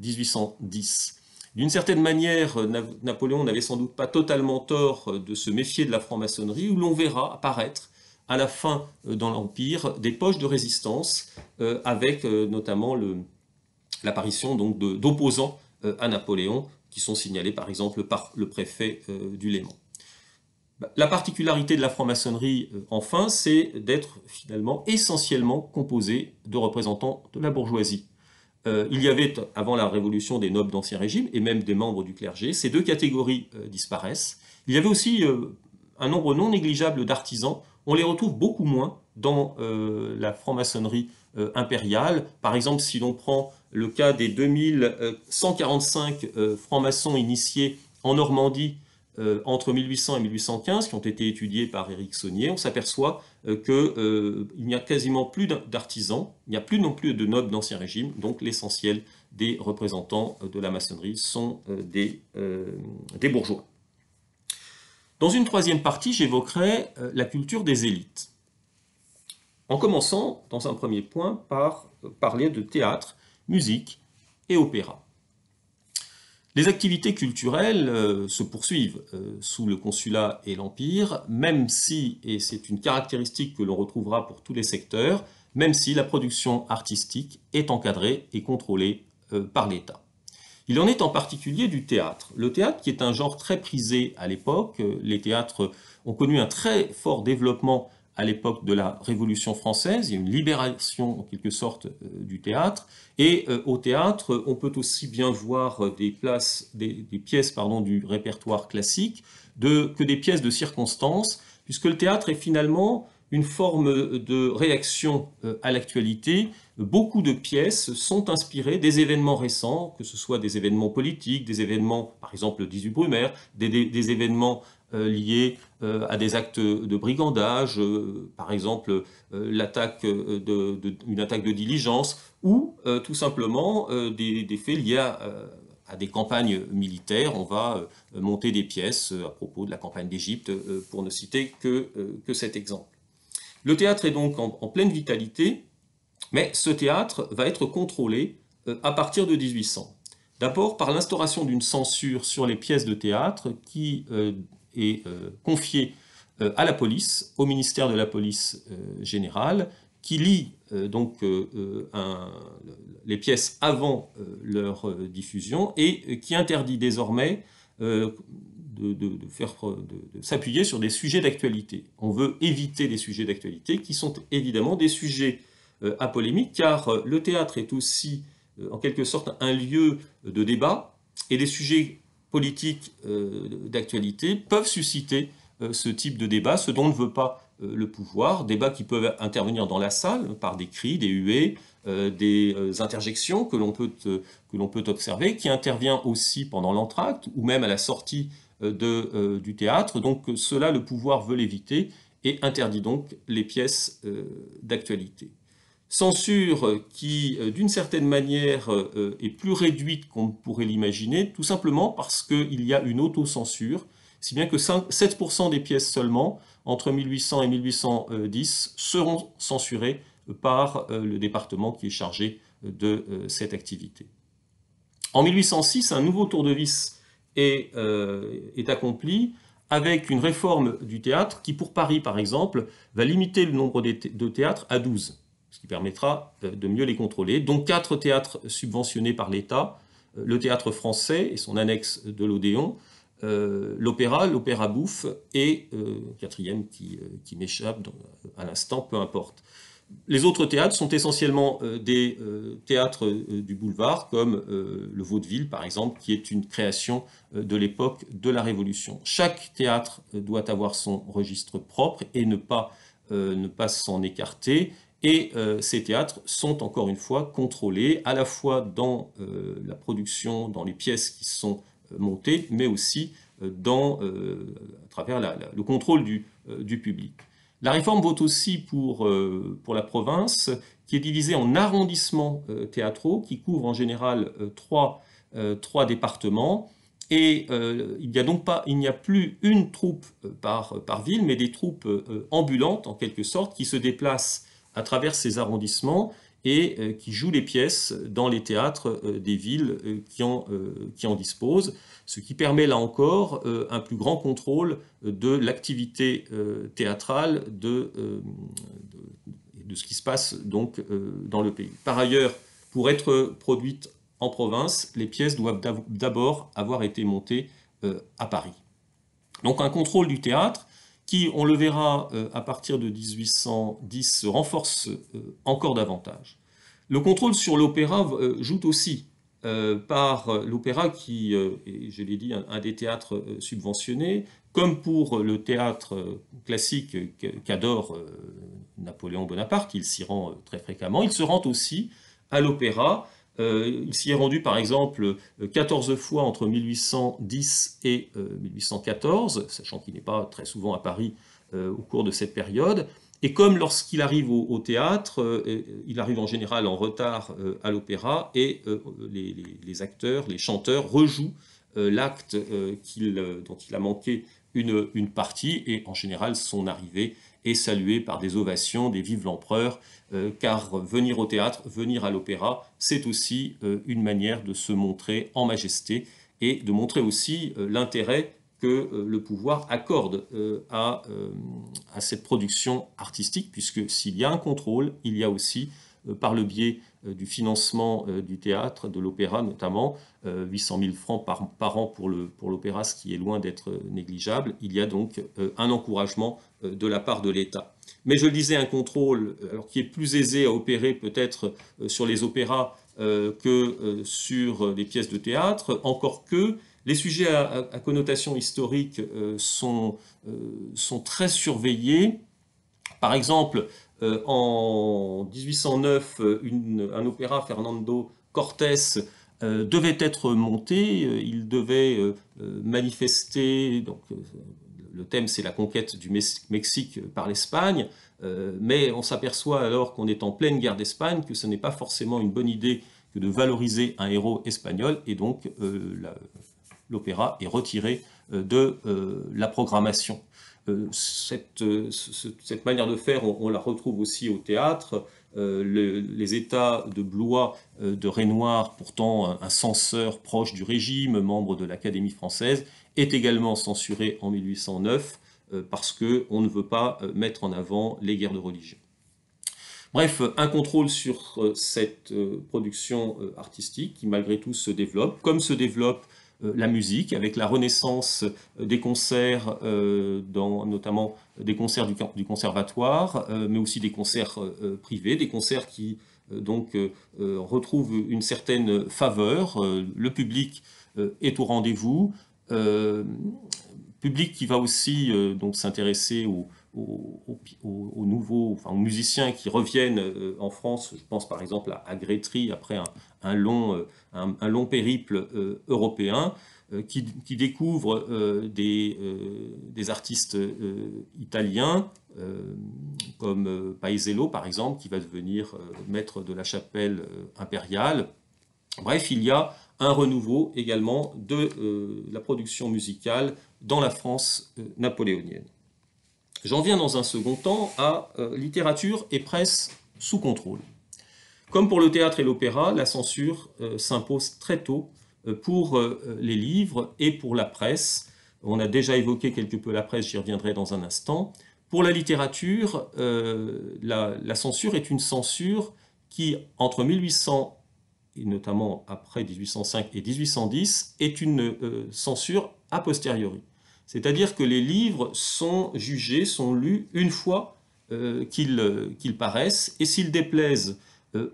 1810. D'une certaine manière, Napoléon n'avait sans doute pas totalement tort de se méfier de la franc-maçonnerie, où l'on verra apparaître à la fin euh, dans l'Empire des poches de résistance euh, avec euh, notamment l'apparition d'opposants à Napoléon qui sont signalés par exemple par le préfet du Léman. Bah, la particularité de la franc-maçonnerie, enfin, c'est d'être finalement essentiellement composée de représentants de la bourgeoisie. Il y avait, avant la Révolution, des nobles d'Ancien Régime et même des membres du clergé. Ces deux catégories disparaissent. Il y avait aussi un nombre non négligeable d'artisans on les retrouve beaucoup moins dans euh, la franc-maçonnerie euh, impériale. Par exemple, si l'on prend le cas des 2145 euh, francs-maçons initiés en Normandie entre 1800 et 1815, qui ont été étudiés par Éric Saunier, on s'aperçoit qu'il n'y a quasiment plus d'artisans, il n'y a plus non plus de nobles d'Ancien Régime, donc l'essentiel des représentants de la maçonnerie sont des, bourgeois. Dans une troisième partie, j'évoquerai euh, la culture des élites. En commençant, dans un premier point, par euh, parler de théâtre, musique et opéra. Les activités culturelles euh, se poursuivent sous le consulat et l'empire, même si, et c'est une caractéristique que l'on retrouvera pour tous les secteurs, même si la production artistique est encadrée et contrôlée par l'État. Il en est en particulier du théâtre. Le théâtre qui est un genre très prisé à l'époque, les théâtres ont connu un très fort développement à l'époque de la Révolution française, il y a une libération en quelque sorte euh, du théâtre, et euh, au théâtre, on peut aussi bien voir des, pièces du répertoire classique que des pièces de circonstance, puisque le théâtre est finalement une forme de réaction euh, à l'actualité. Beaucoup de pièces sont inspirées des événements récents, que ce soit des événements politiques, des événements, par exemple le 18 Brumaire, des, événements euh, euh, à des actes de brigandage, par exemple l'attaque de, une attaque de diligence, ou tout simplement des, faits liés à, des campagnes militaires. On va monter des pièces à propos de la campagne d'Égypte, pour ne citer que, que cet exemple. Le théâtre est donc en, pleine vitalité, mais ce théâtre va être contrôlé euh, à partir de 1800. D'abord par l'instauration d'une censure sur les pièces de théâtre qui euh, est euh, confiée à la police, au ministère de la police générale, qui lit donc les pièces avant leur diffusion et qui interdit désormais de, de, s'appuyer sur des sujets d'actualité. On veut éviter les sujets d'actualité qui sont évidemment des sujets euh, à polémique, car euh, le théâtre est aussi euh, en quelque sorte un lieu de débat, et les sujets politiques d'actualité peuvent susciter ce type de débat, ce dont ne veut pas le pouvoir, débats qui peuvent intervenir dans la salle par des cris, des huées, des interjections que l'on peut, observer, qui intervient aussi pendant l'entracte ou même à la sortie euh, de, euh, du théâtre. Donc cela, le pouvoir veut l'éviter et interdit donc les pièces d'actualité. Censure qui, d'une certaine manière, est plus réduite qu'on pourrait l'imaginer, tout simplement parce qu'il y a une autocensure, si bien que 7% des pièces seulement, entre 1800 et 1810, seront censurées par le département qui est chargé de cette activité. En 1806, un nouveau tour de vis est, est accompli avec une réforme du théâtre qui, pour Paris par exemple, va limiter le nombre de théâtres à 12 ce qui permettra euh, de mieux les contrôler. Donc quatre théâtres subventionnés par l'État, euh, le théâtre français et son annexe de l'Odéon, euh, l'opéra, l'opéra bouffe et quatrième qui, m'échappe à l'instant, peu importe. Les autres théâtres sont essentiellement des théâtres du boulevard, comme le Vaudeville, par exemple, qui est une création de l'époque de la Révolution. Chaque théâtre doit avoir son registre propre et ne pas, ne pas s'en écarter. Et euh, ces théâtres sont encore une fois contrôlés à la fois dans euh, la production, dans les pièces qui sont euh, montées, mais aussi dans, à travers le contrôle du, public. La réforme vaut aussi pour, pour la province, qui est divisée en arrondissements théâtraux, qui couvrent en général trois, trois départements. Et il n'y a donc pas, il n'y a plus une troupe par, par ville, mais des troupes ambulantes en quelque sorte, qui se déplacent à travers ces arrondissements et euh, qui jouent les pièces dans les théâtres euh, des villes euh, qui en, disposent, ce qui permet là encore un plus grand contrôle de l'activité théâtrale de, de, ce qui se passe donc dans le pays. Par ailleurs, pour être produites en province, les pièces doivent d'abord avoir été montées à Paris. Donc un contrôle du théâtre qui, on le verra euh, à partir de 1810, se renforce euh, encore davantage. Le contrôle sur l'opéra euh, joue aussi par l'opéra qui est, je l'ai dit, un, des théâtres subventionnés, comme pour le théâtre classique qu'adore Napoléon Bonaparte, il s'y rend très fréquemment, il se rend aussi à l'opéra il s'y est rendu par exemple 14 fois entre 1810 et 1814, euh, sachant qu'il n'est pas très souvent à Paris euh, au cours de cette période. Et comme lorsqu'il arrive au, théâtre, il arrive en général en retard à l'opéra et les, acteurs, les chanteurs rejouent l'acte dont il a manqué une, partie et en général son arrivée est saluée par des ovations, des vives l'empereur, euh, car venir au théâtre, venir à l'opéra, c'est aussi euh, une manière de se montrer en majesté et de montrer aussi euh, l'intérêt que le pouvoir accorde à, à, cette production artistique, puisque s'il y a un contrôle, il y a aussi, par le biais du financement du théâtre, de l'opéra notamment, 800 000 francs par, an pour l'opéra, ce qui est loin d'être négligeable, il y a donc un encouragement de la part de l'État. Mais je le disais, un contrôle alors, qui est plus aisé à opérer peut-être euh, sur les opéras euh, que euh, sur des pièces de théâtre, encore que les sujets à, connotation historique sont, sont, très surveillés. Par exemple, en 1809, un opéra, Fernando Cortés, devait être monté, il devait manifester, donc le thème c'est la conquête du Mexique par l'Espagne, euh, mais on s'aperçoit alors qu'on est en pleine guerre d'Espagne, que ce n'est pas forcément une bonne idée que de valoriser un héros espagnol, et donc euh, l'opéra est retiré euh, de la programmation. Cette, cette, manière de faire, on, la retrouve aussi au théâtre. les États de Blois, de Renoir, pourtant un censeur proche du régime, membre de l'Académie française, est également censuré en 1809 euh, parce qu'on ne veut pas euh, mettre en avant les guerres de religion. Bref, un contrôle sur euh, cette production artistique qui malgré tout se développe, comme se développe la musique, avec la renaissance des concerts, dans, notamment des concerts du, conservatoire, mais aussi des concerts privés, des concerts qui donc retrouvent une certaine faveur, le public est au rendez-vous, public qui va aussi euh, donc s'intéresser aux, aux, nouveaux, enfin, aux musiciens qui reviennent en France. Je pense par exemple à, à après un, long, un, long, périple européen. Qui, qui, découvre des, des, artistes italiens comme Paesello par exemple, qui va devenir maître de la chapelle impériale. Bref, il y a un renouveau également de euh, la production musicale dans la France euh, napoléonienne. J'en viens dans un second temps à euh, littérature et presse sous contrôle. Comme pour le théâtre et l'opéra, la censure s'impose très tôt pour les livres et pour la presse. On a déjà évoqué quelque peu la presse, j'y reviendrai dans un instant. Pour la littérature, la, la, censure est une censure qui, entre 1800 et notamment après 1805 et 1810, est une euh, censure a posteriori. C'est-à-dire que les livres sont jugés, sont lus une fois euh, euh, qu'ils paraissent, et s'ils déplaisent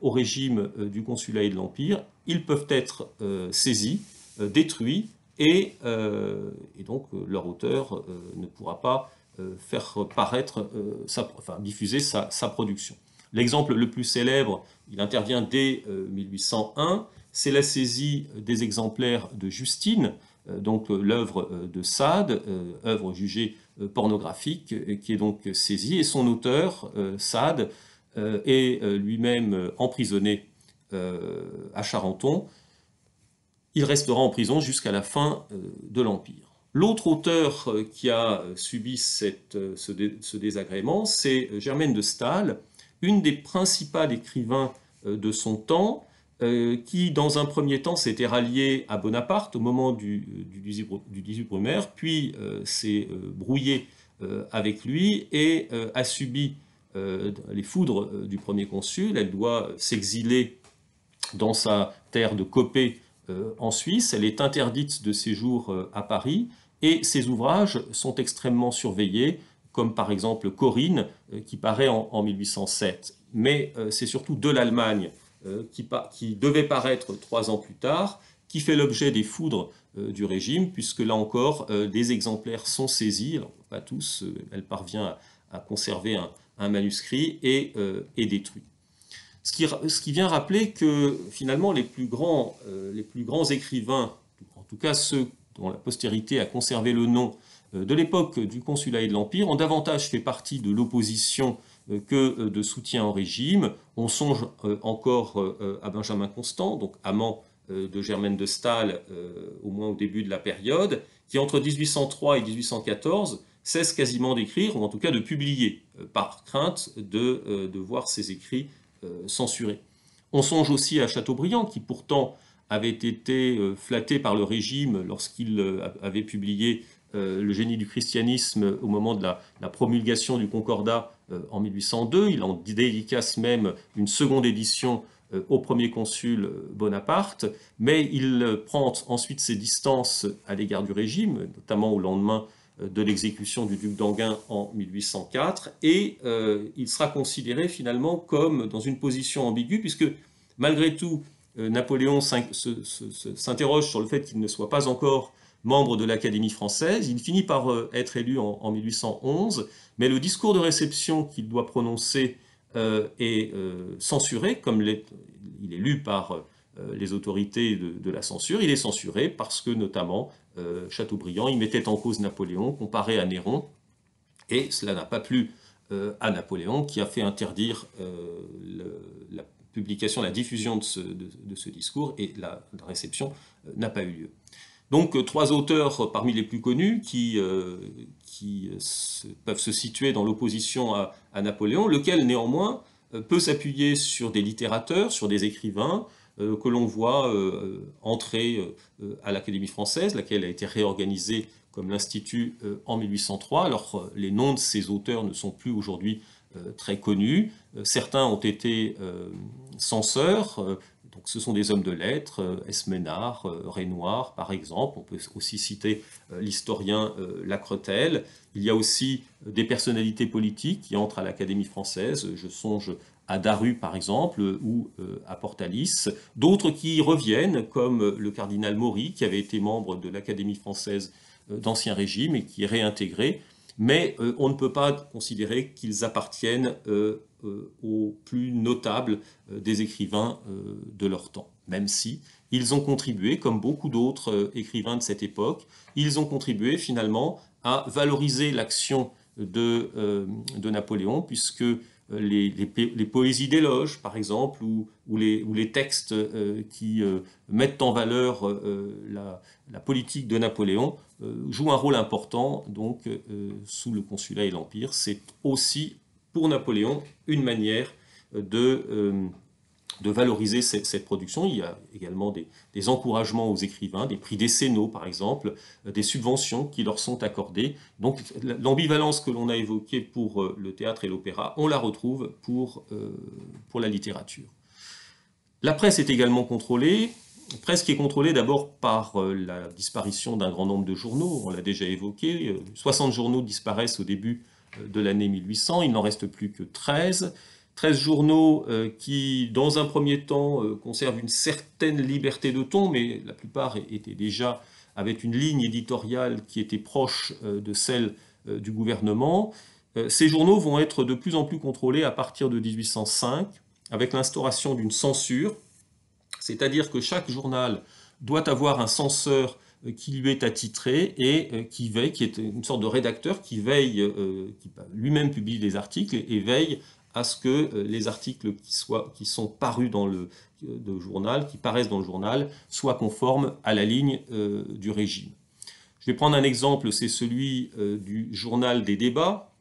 au régime du consulat et de l'Empire, ils peuvent être saisis, détruits, et, donc leur auteur ne pourra pas faire paraître, diffuser sa, production. L'exemple le plus célèbre, il intervient dès 1801, euh, c'est la saisie des exemplaires de Justine, euh, donc euh, l'œuvre de Sade, œuvre jugée pornographique, qui est donc saisie, et son auteur, Sade, est lui-même emprisonné à Charenton. Il restera en prison jusqu'à la fin de l'Empire. L'autre auteur qui a subi ce, désagrément, c'est Germaine de Staël, une des principales écrivains euh, de son temps, euh, qui dans un premier temps s'était ralliée à Bonaparte au moment du, du, 18 Brumaire, puis euh, s'est brouillée avec lui et a subi les foudres du premier consul. Elle doit s'exiler dans sa terre de Copé en Suisse. Elle est interdite de séjour à Paris et ses ouvrages sont extrêmement surveillés comme par exemple Corinne, qui paraît en 1807 mais euh, c'est surtout de l'Allemagne euh, qui, devait paraître trois ans plus tard, qui fait l'objet des foudres euh, du régime, puisque là encore, des exemplaires sont saisis, pas tous, elle parvient à, conserver un, manuscrit et est détruit. Ce qui, vient rappeler que finalement les plus, grands, écrivains, en tout cas ceux dont la postérité a conservé le nom de l'époque du consulat et de l'Empire, ont davantage fait partie de l'opposition euh, que euh, de soutien au régime. On songe euh, encore à Benjamin Constant, donc amant de Germaine de Staël, au moins au début de la période, qui entre 1803 et 1814 cesse quasiment d'écrire, ou en tout cas de publier, par crainte de, de voir ses écrits censurés. On songe aussi à Chateaubriand, qui pourtant avait été flatté par le régime lorsqu'il avait publié Le génie du christianisme au moment de la promulgation du Concordat euh, en 1802. Il en dédicace même une seconde édition euh, au premier consul euh, Bonaparte, mais il prend ensuite ses distances à l'égard du régime, notamment au lendemain de l'exécution du duc d'Anguin en 1804, et il sera considéré finalement comme dans une position ambiguë, puisque malgré tout, Napoléon s'interroge sur le fait qu'il ne soit pas encore membre de l'Académie française. Il finit par être élu en 1811, mais le discours de réception qu'il doit prononcer euh, est euh, censuré, comme il est, lu par euh, les autorités de, la censure. Il est censuré parce que, notamment, Chateaubriand y mettait en cause Napoléon comparé à Néron, et cela n'a pas plu à Napoléon, qui a fait interdire la publication, la diffusion de ce, discours, et la réception n'a pas eu lieu. Donc euh, trois auteurs parmi les plus connus qui, euh, peuvent se situer dans l'opposition à, Napoléon, lequel néanmoins euh, peut s'appuyer sur des littérateurs, sur des écrivains que l'on voit entrer à l'Académie française, laquelle a été réorganisée comme l'Institut en 1803. Alors les noms de ces auteurs ne sont plus aujourd'hui très connus. Certains ont été censeurs, donc, ce sont des hommes de lettres, euh, Esménard, euh, Renoir par exemple, on peut aussi citer euh, l'historien Lacretel. Il y a aussi des personnalités politiques qui entrent à l'Académie française, je songe à Daru par exemple, ou à Portalis, d'autres qui reviennent, comme le cardinal Maury, qui avait été membre de l'Académie française d'Ancien Régime et qui est réintégré. Mais on ne peut pas considérer qu'ils appartiennent aux plus notables des écrivains de leur temps, même si ils ont contribué, comme beaucoup d'autres écrivains de cette époque, ils ont contribué finalement à valoriser l'action de, de Napoléon, puisque les, les, poésies d'éloge, par exemple, ou, les, textes euh, qui euh, mettent en valeur euh, la, la, politique de Napoléon, jouent un rôle important donc, sous le consulat et l'Empire. C'est aussi, pour Napoléon, une manière de de valoriser cette, production. Il y a également des, encouragements aux écrivains, des prix décennaux par exemple, euh, des subventions qui leur sont accordées. Donc l'ambivalence que l'on a évoquée pour euh, le théâtre et l'opéra, on la retrouve pour, euh, pour la littérature. La presse est également contrôlée, presse qui est contrôlée d'abord par la disparition d'un grand nombre de journaux, on l'a déjà évoqué, 60 journaux disparaissent au début de l'année 1800, il n'en reste plus que 13. 13 journaux euh, qui, dans un premier temps, euh, conservent une certaine liberté de ton, mais la plupart étaient déjà avec une ligne éditoriale qui était proche euh, de celle du gouvernement. Ces journaux vont être de plus en plus contrôlés à partir de 1805, avec l'instauration d'une censure, c'est-à-dire que chaque journal doit avoir un censeur qui lui est attitré et qui veille, qui est une sorte de rédacteur qui veille, qui lui-même publie des articles et veille à ce que euh, les articles qui, soient, qui sont parus dans le euh, journal, qui paraissent dans le journal, soient conformes à la ligne euh, du régime. Je vais prendre un exemple, c'est celui du journal des débats,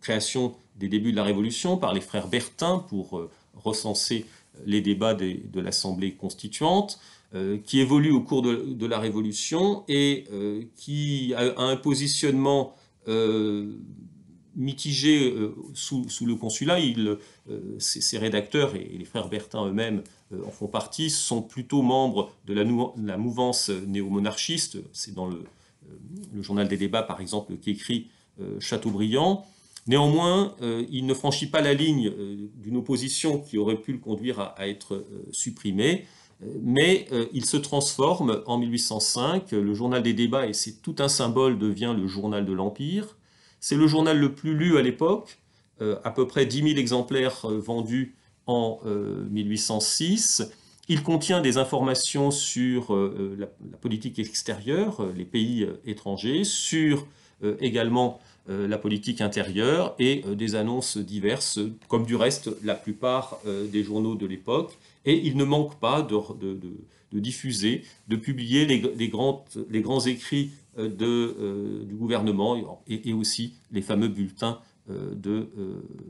création des débuts de la Révolution par les frères Bertin pour recenser les débats de l'Assemblée constituante, qui évolue au cours de, la Révolution et qui a, un positionnement mitigé euh, sous, le consulat. Il, euh, ces, rédacteurs et, les frères Bertin eux-mêmes euh, en font partie, sont plutôt membres de la, la mouvance néo-monarchiste. C'est dans le, journal des débats, par exemple, qu'écrit Chateaubriand. Néanmoins, il ne franchit pas la ligne d'une opposition qui aurait pu le conduire à, être supprimé, mais il se transforme en 1805. Le journal des débats, et c'est tout un symbole, devient le journal de l'Empire. C'est le journal le plus lu à l'époque, euh, à peu près 10 000 exemplaires euh, vendus en 1806. Euh, Il contient des informations sur la, politique extérieure, les pays étrangers, sur également la politique intérieure et des annonces diverses, comme du reste la plupart des journaux de l'époque. Et il ne manque pas de, diffuser, de publier les, grands, les grands écrits euh, euh, du gouvernement et, aussi les fameux bulletins euh, de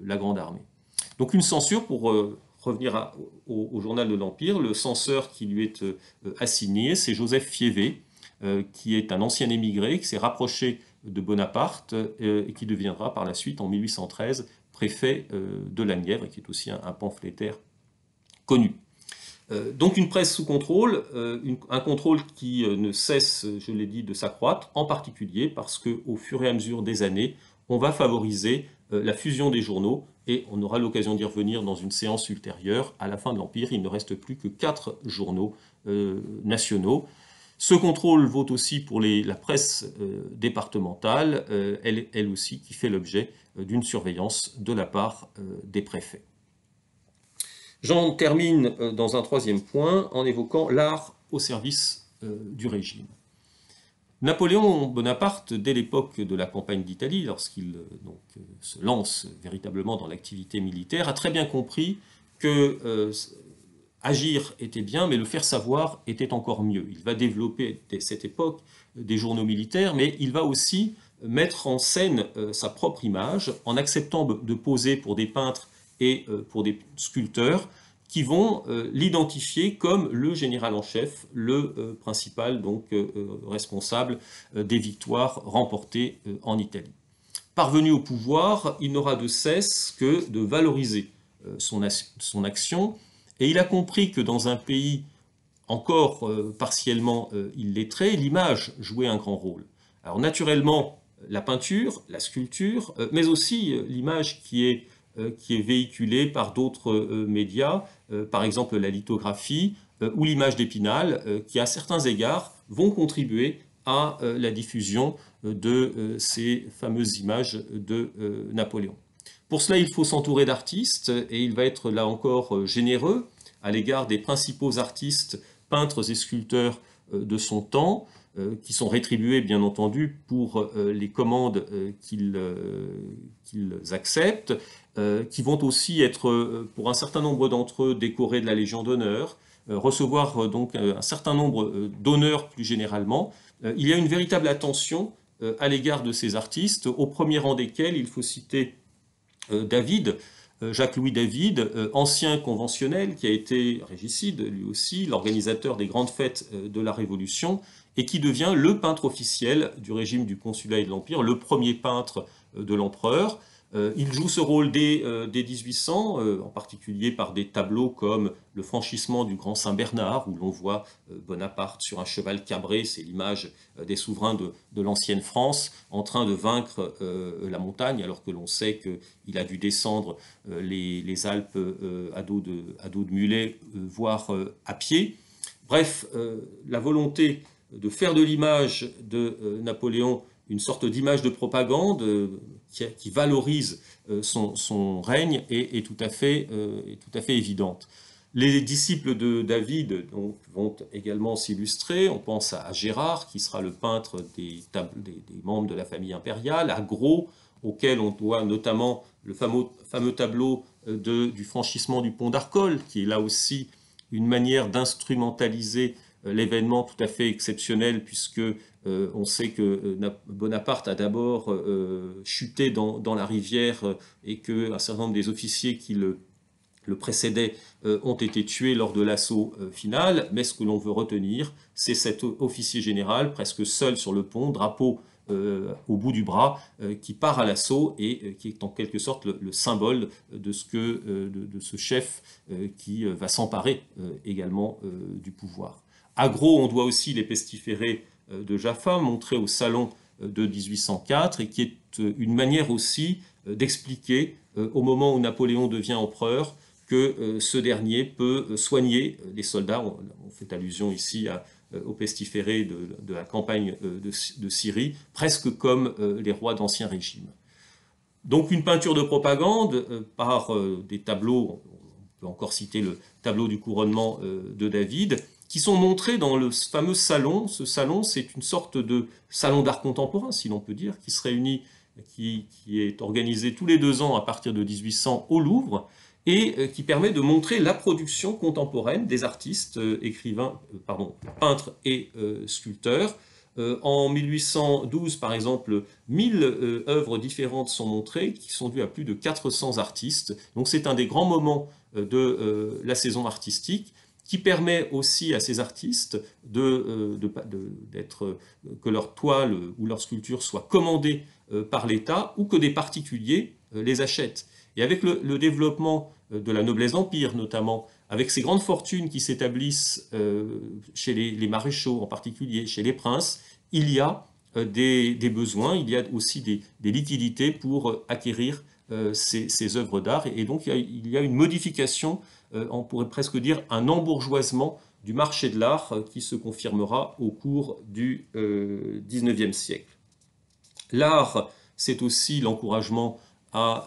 la Grande Armée. Donc une censure, pour revenir au, journal de l'Empire, le censeur qui lui est assigné, c'est Joseph Fievé, qui est un ancien émigré, qui s'est rapproché de Bonaparte et qui deviendra par la suite, en 1813, préfet de la Nièvre, et qui est aussi un pamphlétaire connu. Euh, donc une presse sous contrôle, euh, un contrôle qui euh, ne cesse, je l'ai dit, de s'accroître, en particulier parce qu'au fur et à mesure des années, on va favoriser la fusion des journaux, et on aura l'occasion d'y revenir dans une séance ultérieure. À la fin de l'Empire, il ne reste plus que quatre journaux nationaux. Ce contrôle vaut aussi pour la presse départementale, elle, elle, aussi qui fait l'objet d'une surveillance de la part des préfets. J'en termine euh, dans un troisième point en évoquant l'art au service euh, du régime. Napoléon Bonaparte, dès l'époque de la campagne d'Italie, lorsqu'il euh, se lance véritablement dans l'activité militaire, a très bien compris que agir était bien, mais le faire savoir était encore mieux. Il va développer dès cette époque des journaux militaires, mais il va aussi mettre en scène sa propre image en acceptant de poser pour des peintres et euh, pour des sculpteurs qui vont euh, l'identifier comme le général en chef, le euh, principal donc responsable des victoires remportées en Italie. Parvenu au pouvoir, il n'aura de cesse que de valoriser son, action, et il a compris que dans un pays encore partiellement illettré, l'image jouait un grand rôle. Alors naturellement, la peinture, la sculpture, mais aussi l'image qui est euh, qui est véhiculé par d'autres euh, médias, euh, par exemple la lithographie ou l'image d'Épinal, qui à certains égards vont contribuer à la diffusion de ces fameuses images de Napoléon. Pour cela, il faut s'entourer d'artistes et il va être là encore généreux à l'égard des principaux artistes, peintres et sculpteurs de son temps, qui sont rétribués bien entendu pour les commandes qu'ils acceptent, qui vont aussi être pour un certain nombre d'entre eux décorés de la Légion d'honneur, recevoir donc un certain nombre d'honneurs plus généralement. Il y a une véritable attention à l'égard de ces artistes, au premier rang desquels il faut citer David, Jacques-Louis David, ancien conventionnel qui a été régicide lui aussi, l'organisateur des grandes fêtes de la Révolution, et qui devient le peintre officiel du régime du consulat et de l'Empire, le premier peintre de l'empereur. Euh, il joue ce rôle dès, 1800, euh, euh, en particulier par des tableaux comme le franchissement du Grand Saint-Bernard, où l'on voit Bonaparte sur un cheval cabré, c'est l'image des souverains de, l'ancienne France, en train de vaincre la montagne, alors que l'on sait qu'il a dû descendre les, Alpes à dos, de, à, dos de, mulet, voire à pied. Bref, la volonté de faire de l'image de Napoléon une sorte d'image de propagande euh, qui, valorise euh, son, règne est, tout à fait, à fait évidente. Les disciples de David vont également s'illustrer. On pense à, Gérard, qui sera le peintre des, membres de la famille impériale, à Gros, auquel on doit notamment le fameux, tableau de, du franchissement du pont d'Arcole, qui est là aussi une manière d'instrumentaliser euh, l'événement tout à fait exceptionnel puisque euh, on sait que euh, Bonaparte a d'abord chuté dans, la rivière et qu'un certain nombre des officiers qui le, le précédaient ont été tués lors de l'assaut final. Mais ce que l'on veut retenir, c'est cet officier général presque seul sur le pont, drapeau au bout du bras, qui part à l'assaut et qui est en quelque sorte le, symbole de ce, que, de, ce chef qui va s'emparer également du pouvoir. À gros, on doit aussi les pestiférés euh, de Jaffa, montrés au salon euh, de 1804, et qui est euh, une manière aussi d'expliquer, au moment où Napoléon devient empereur, que ce dernier peut soigner les soldats. On, fait allusion ici aux pestiférés de, la campagne de, Syrie, presque comme les rois d'Ancien Régime. Donc une peinture de propagande par des tableaux, on peut encore citer le tableau du couronnement de David, qui sont montrés dans le fameux salon. Ce salon, c'est une sorte de salon d'art contemporain, si l'on peut dire, qui se réunit, qui, est organisé tous les deux ans à partir de 1800 au Louvre, et euh, qui permet de montrer la production contemporaine des artistes, euh, écrivains, euh, pardon, peintres et sculpteurs. en 1812, par exemple, 1000 œuvres différentes sont montrées, qui sont dues à plus de 400 artistes. Donc c'est un des grands moments de la saison artistique qui permet aussi à ces artistes de, euh, euh, que leur toile ou leur sculpture soit commandée euh, par l'État ou que des particuliers les achètent. Et avec le, développement de la noblesse empire notamment, avec ces grandes fortunes qui s'établissent chez les, maréchaux en particulier, chez les princes, il y a des, besoins, il y a aussi des, liquidités pour acquérir ces, ces, œuvres d'art. Et donc il y a une modification euh, on pourrait presque dire un embourgeoisement du marché de l'art euh, qui se confirmera au cours du XIXe euh, siècle. L'art, c'est aussi l'encouragement à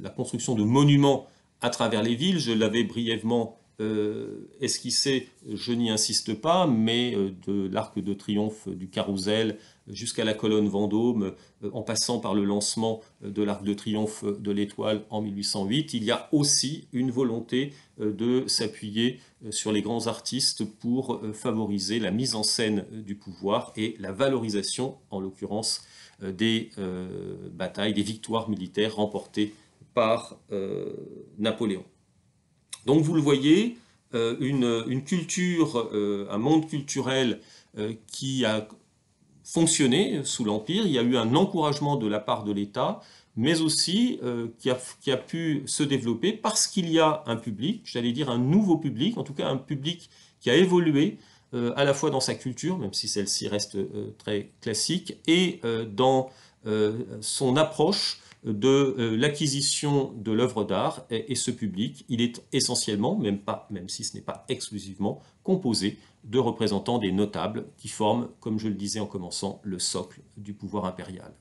la construction de monuments à travers les villes. Je l'avais brièvement esquissé, je n'y insiste pas, mais de l'arc de triomphe du Carrousel jusqu'à la colonne Vendôme, euh, en passant par le lancement euh, de l'Arc de Triomphe de l'Étoile en 1808, il y a aussi une volonté euh, de s'appuyer sur les grands artistes pour favoriser la mise en scène du pouvoir et la valorisation, en l'occurrence, des batailles, des victoires militaires remportées par Napoléon. Donc vous le voyez, une, une culture, un monde culturel qui a fonctionné sous l'Empire. Il y a eu un encouragement de la part de l'État, mais aussi euh, qui, a, pu se développer parce qu'il y a un public, j'allais dire un nouveau public, en tout cas un public qui a évolué euh, à la fois dans sa culture, même si celle-ci reste euh, très classique, et dans son approche de euh, l'acquisition de l'œuvre d'art et, ce public, il est essentiellement, même, pas, même si ce n'est pas exclusivement, composé de représentants des notables qui forment, comme je le disais en commençant, le socle du pouvoir impérial.